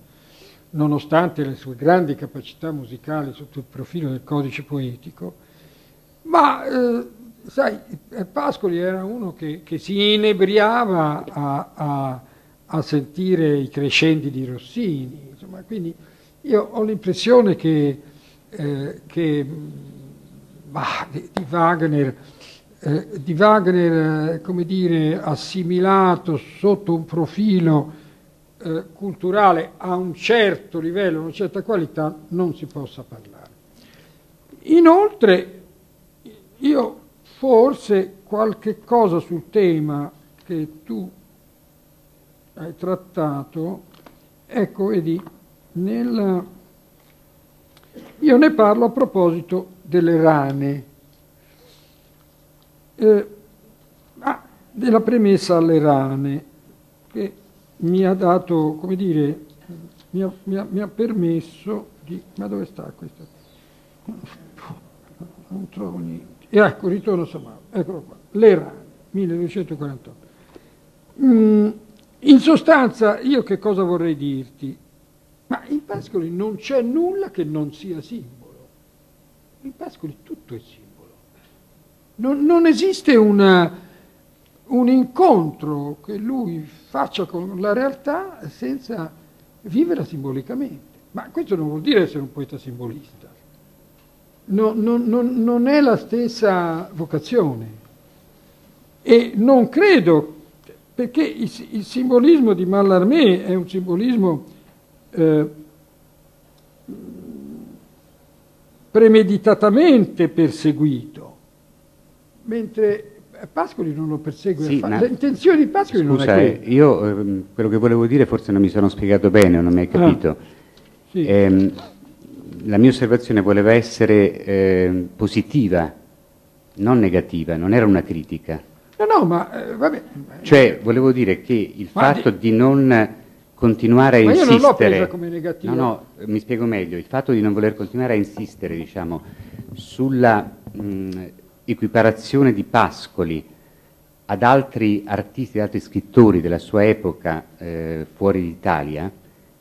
nonostante le sue grandi capacità musicali sotto il profilo del codice poetico, ma eh, sai, Pascoli era uno che, che si inebriava a, a, a, sentire i crescendi di Rossini, insomma, quindi io ho l'impressione che, eh, che bah, di, di, Wagner, eh, di Wagner come dire, assimilato sotto un profilo eh, culturale a un certo livello, una certa qualità, non si possa parlare. Inoltre, io forse qualche cosa sul tema che tu hai trattato, ecco, vedi, nel, io ne parlo a proposito delle rane, eh, ah, della premessa alle rane, che mi ha dato, come dire, mi ha, mi ha, mi ha permesso di... Ma dove sta questo? Non trovo niente. E ecco, ritorno a Samaro, eccolo qua, l'era 1248. Mm, in sostanza, io che cosa vorrei dirti? Ma in Pascoli non c'è nulla che non sia simbolo. In Pascoli tutto è simbolo. Non, non esiste una, un incontro che lui faccia con la realtà senza vivere simbolicamente. Ma questo non vuol dire essere un poeta simbolista. No, no, no, non è la stessa vocazione. E non credo, perché il, il simbolismo di Mallarmé è un simbolismo eh, premeditatamente perseguito, mentre Pascoli non lo persegue sì, ma... le intenzioni di Pascoli Scusa, non è quelle. io eh, quello che volevo dire forse non mi sono spiegato bene o non mi hai capito. Ah, sì. eh, la mia osservazione voleva essere eh, positiva, non negativa, non era una critica. No, no, ma eh, vabbè. Cioè, volevo dire che il ma fatto di... non continuare a ma insistere... io non l'ho presa come negativa. No, no, mi spiego meglio. Il fatto di non voler continuare a insistere, diciamo, sulla... Mh, equiparazione di Pascoli ad altri artisti, ad altri scrittori della sua epoca eh, fuori d'Italia,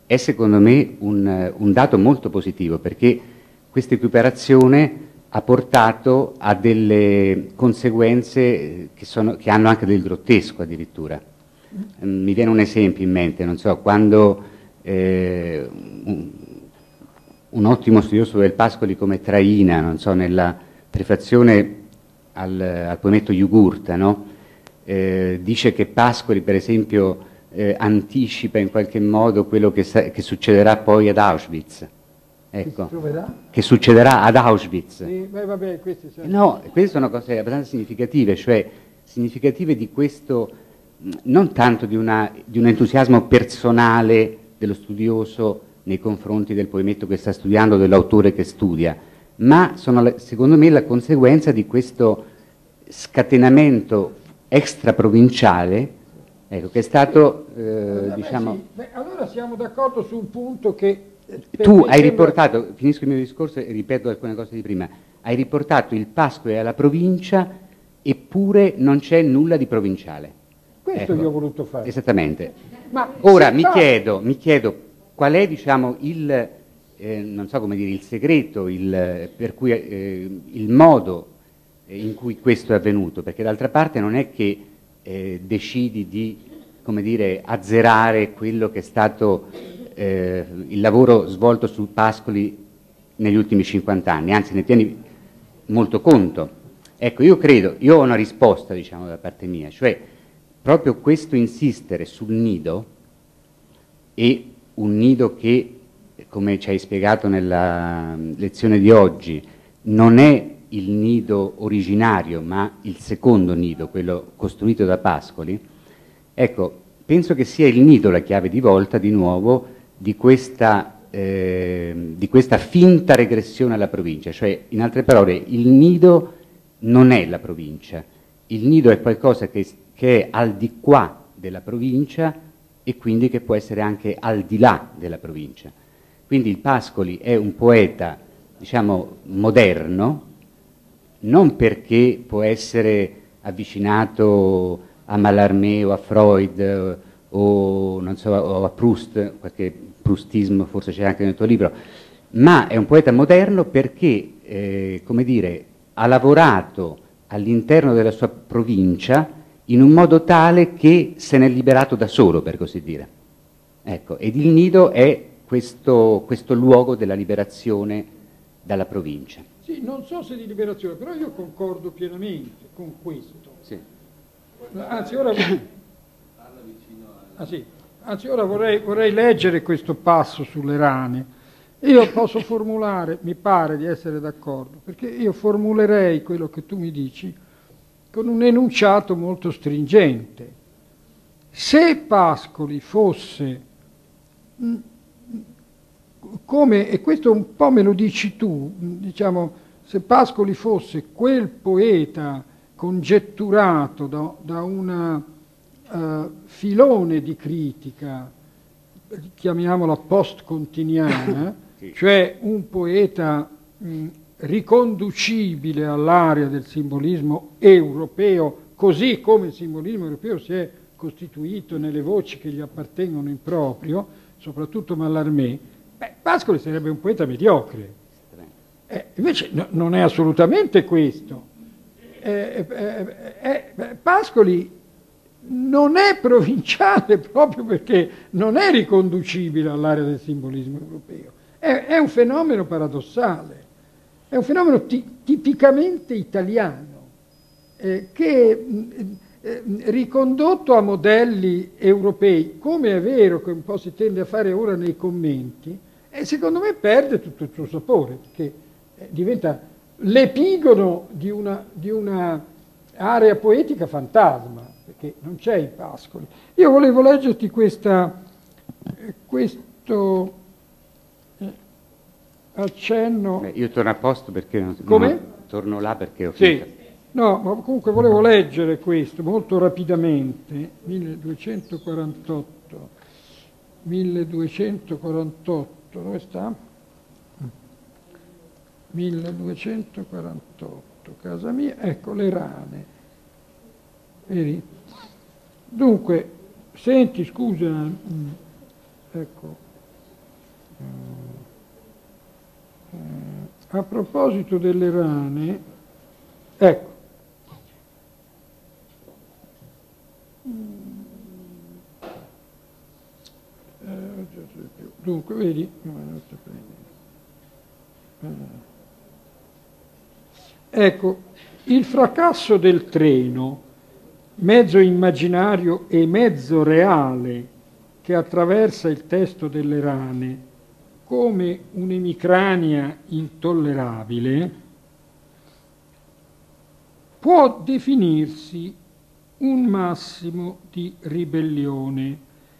è secondo me un, un, dato molto positivo perché questa equiparazione ha portato a delle conseguenze eh, che, sono, che hanno anche del grottesco addirittura. Mm, mi viene un esempio in mente, non so, quando eh, un ottimo studioso del Pascoli come Traina, non so, nella prefazione al, al poemetto Jugurta, no? eh, dice che Pascoli, per esempio, eh, anticipa in qualche modo quello che, che succederà poi ad Auschwitz. Ecco, che succederà ad Auschwitz. Sì, beh, vabbè, no, queste sono cose abbastanza significative, cioè significative di questo, non tanto di, una, di un entusiasmo personale dello studioso nei confronti del poemetto che sta studiando, dell'autore che studia, ma sono secondo me la conseguenza di questo scatenamento extraprovinciale ecco, che è stato, eh, diciamo... Sì. Beh, allora siamo d'accordo su un punto che... Eh, tu hai sembra... riportato, finisco il mio discorso e ripeto alcune cose di prima, hai riportato il Pasqua alla provincia eppure non c'è nulla di provinciale. Questo ecco, io ho voluto fare. Esattamente. Ma Ora mi, fa... chiedo, mi chiedo qual è diciamo, il, eh, non so come dire, il segreto, il, per cui, eh, il modo in cui questo è avvenuto, perché d'altra parte non è che eh, decidi di come dire, azzerare quello che è stato eh, il lavoro svolto su Pascoli negli ultimi 50 anni, anzi ne tieni molto conto. Ecco, io credo, io ho una risposta diciamo da parte mia, cioè proprio questo insistere sul nido e un nido che, come ci hai spiegato nella lezione di oggi, non è il nido originario, ma il secondo nido, quello costruito da Pascoli, ecco, penso che sia il nido la chiave di volta, di nuovo, di questa, eh, di questa finta regressione alla provincia. Cioè, in altre parole, il nido non è la provincia, il nido è qualcosa che, che è al di qua della provincia e quindi che può essere anche al di là della provincia. Quindi il Pascoli è un poeta, diciamo, moderno, non perché può essere avvicinato a Mallarmé o a Freud o, so, o a Proust, qualche proustismo forse c'è anche nel tuo libro, ma è un poeta moderno perché, eh, come dire, ha lavorato all'interno della sua provincia in un modo tale che se n'è liberato da solo, per così dire. Ecco, ed il nido è questo, questo luogo della liberazione dalla provincia. Sì, non so se di liberazione, però io concordo pienamente con questo. Sì. Anzi, ora, ah, sì. Anzi, ora vorrei, vorrei leggere questo passo sulle rane. Io posso formulare, mi pare di essere d'accordo, perché io formulerei quello che tu mi dici con un enunciato molto stringente. Se Pascoli fosse come, e questo un po' me lo dici tu, diciamo, se Pascoli fosse quel poeta congetturato da, da un uh, filone di critica, chiamiamola post-continiana, sì. cioè un poeta mh, riconducibile all'area del simbolismo europeo, così come il simbolismo europeo si è costituito nelle voci che gli appartengono in proprio, soprattutto Mallarmé, Beh, Pascoli sarebbe un poeta mediocre. Eh, invece no, non è assolutamente questo. Eh, eh, eh Pascoli non è provinciale proprio perché non è riconducibile all'area del simbolismo europeo. È, è, un fenomeno paradossale, è un fenomeno tipicamente italiano eh, che eh, ricondotto a modelli europei, come è vero che un po' si tende a fare ora nei commenti, e secondo me perde tutto il suo sapore, perché eh, diventa l'epigono di una, di una area poetica fantasma, perché non c'è i Pascoli. Io volevo leggerti questa, eh, questo eh, accenno. Beh, io torno a posto perché non, Come? Non, torno là perché ho finito. Sì. No, ma comunque volevo leggere questo molto rapidamente, 1248. 1248 dove sta? 1248, casa mia, ecco le rane. Vedi? Dunque, senti, scusa, mm, ecco, eh, a proposito delle rane, ecco, Dunque, vedi, Ecco, il fracasso del treno, mezzo immaginario e mezzo reale che attraversa il testo delle rane come un'emicrania intollerabile, può definirsi un massimo di ribellione,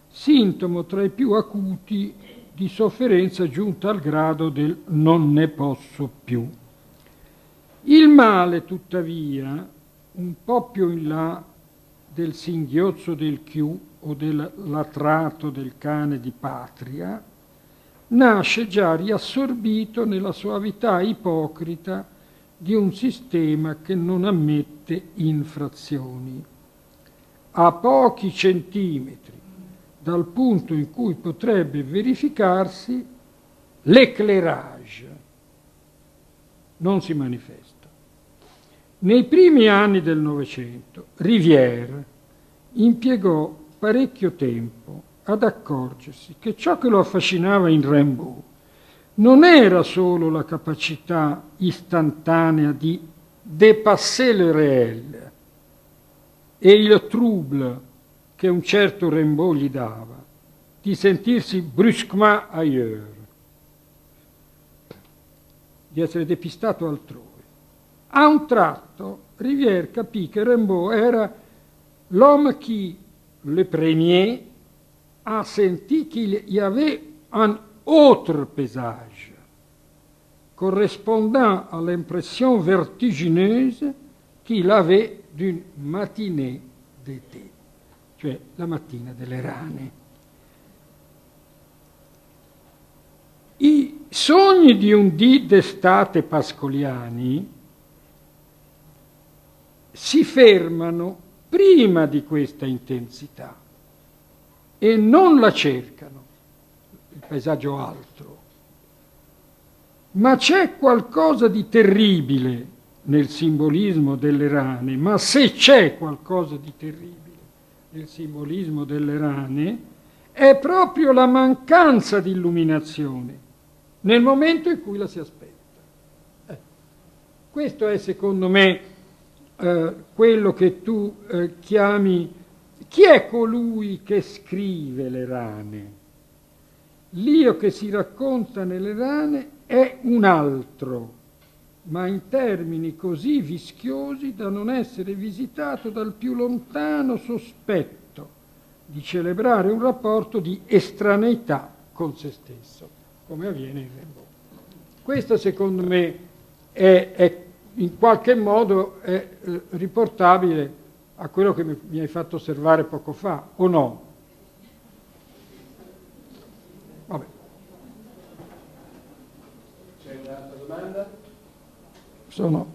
sintomo tra i più acuti di sofferenza giunta al grado del non ne posso più. Il male, tuttavia, un po' più in là del singhiozzo del chiù o del latrato del cane di patria, nasce già riassorbito nella suavità ipocrita di un sistema che non ammette infrazioni. A pochi centimetri dal punto in cui potrebbe verificarsi l'éclairage non si manifesta. Nei primi anni del Novecento Rivière impiegò parecchio tempo ad accorgersi che ciò che lo affascinava in Rimbaud non era solo la capacità istantanea di dépasser le réel e il trouble che un certo Rimbaud gli dava, di sentirsi brusquement ailleurs, di essere depistato altrove. A un tratto Rivière capì che Rimbaud era l'homme qui, le premier, a senti qu'il y avait un autre paysage, correspondant à l'impression vertigineuse qu'il avait d'une matinée d'été, cioè la mattina delle rane. I sogni di un dì d'estate pascoliani si fermano prima di questa intensità e non la cercano il paesaggio altro. Ma c'è qualcosa di terribile nel simbolismo delle rane, ma se c'è qualcosa di terribile nel simbolismo delle rane, è proprio la mancanza di illuminazione nel momento in cui la si aspetta. Eh. Questo è secondo me eh, quello che tu eh, chiami chi è colui che scrive le rane? L'io che si racconta nelle rane è un altro, ma in termini così vischiosi da non essere visitato dal più lontano sospetto di celebrare un rapporto di estraneità con se stesso, come avviene in Rimbaud. Questo secondo me è, è in qualche modo è eh, riportabile a quello che mi, mi hai fatto osservare poco fa, o no? domanda? Sono. Allora, ringraziamo professor.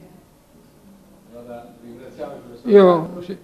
Io, sì.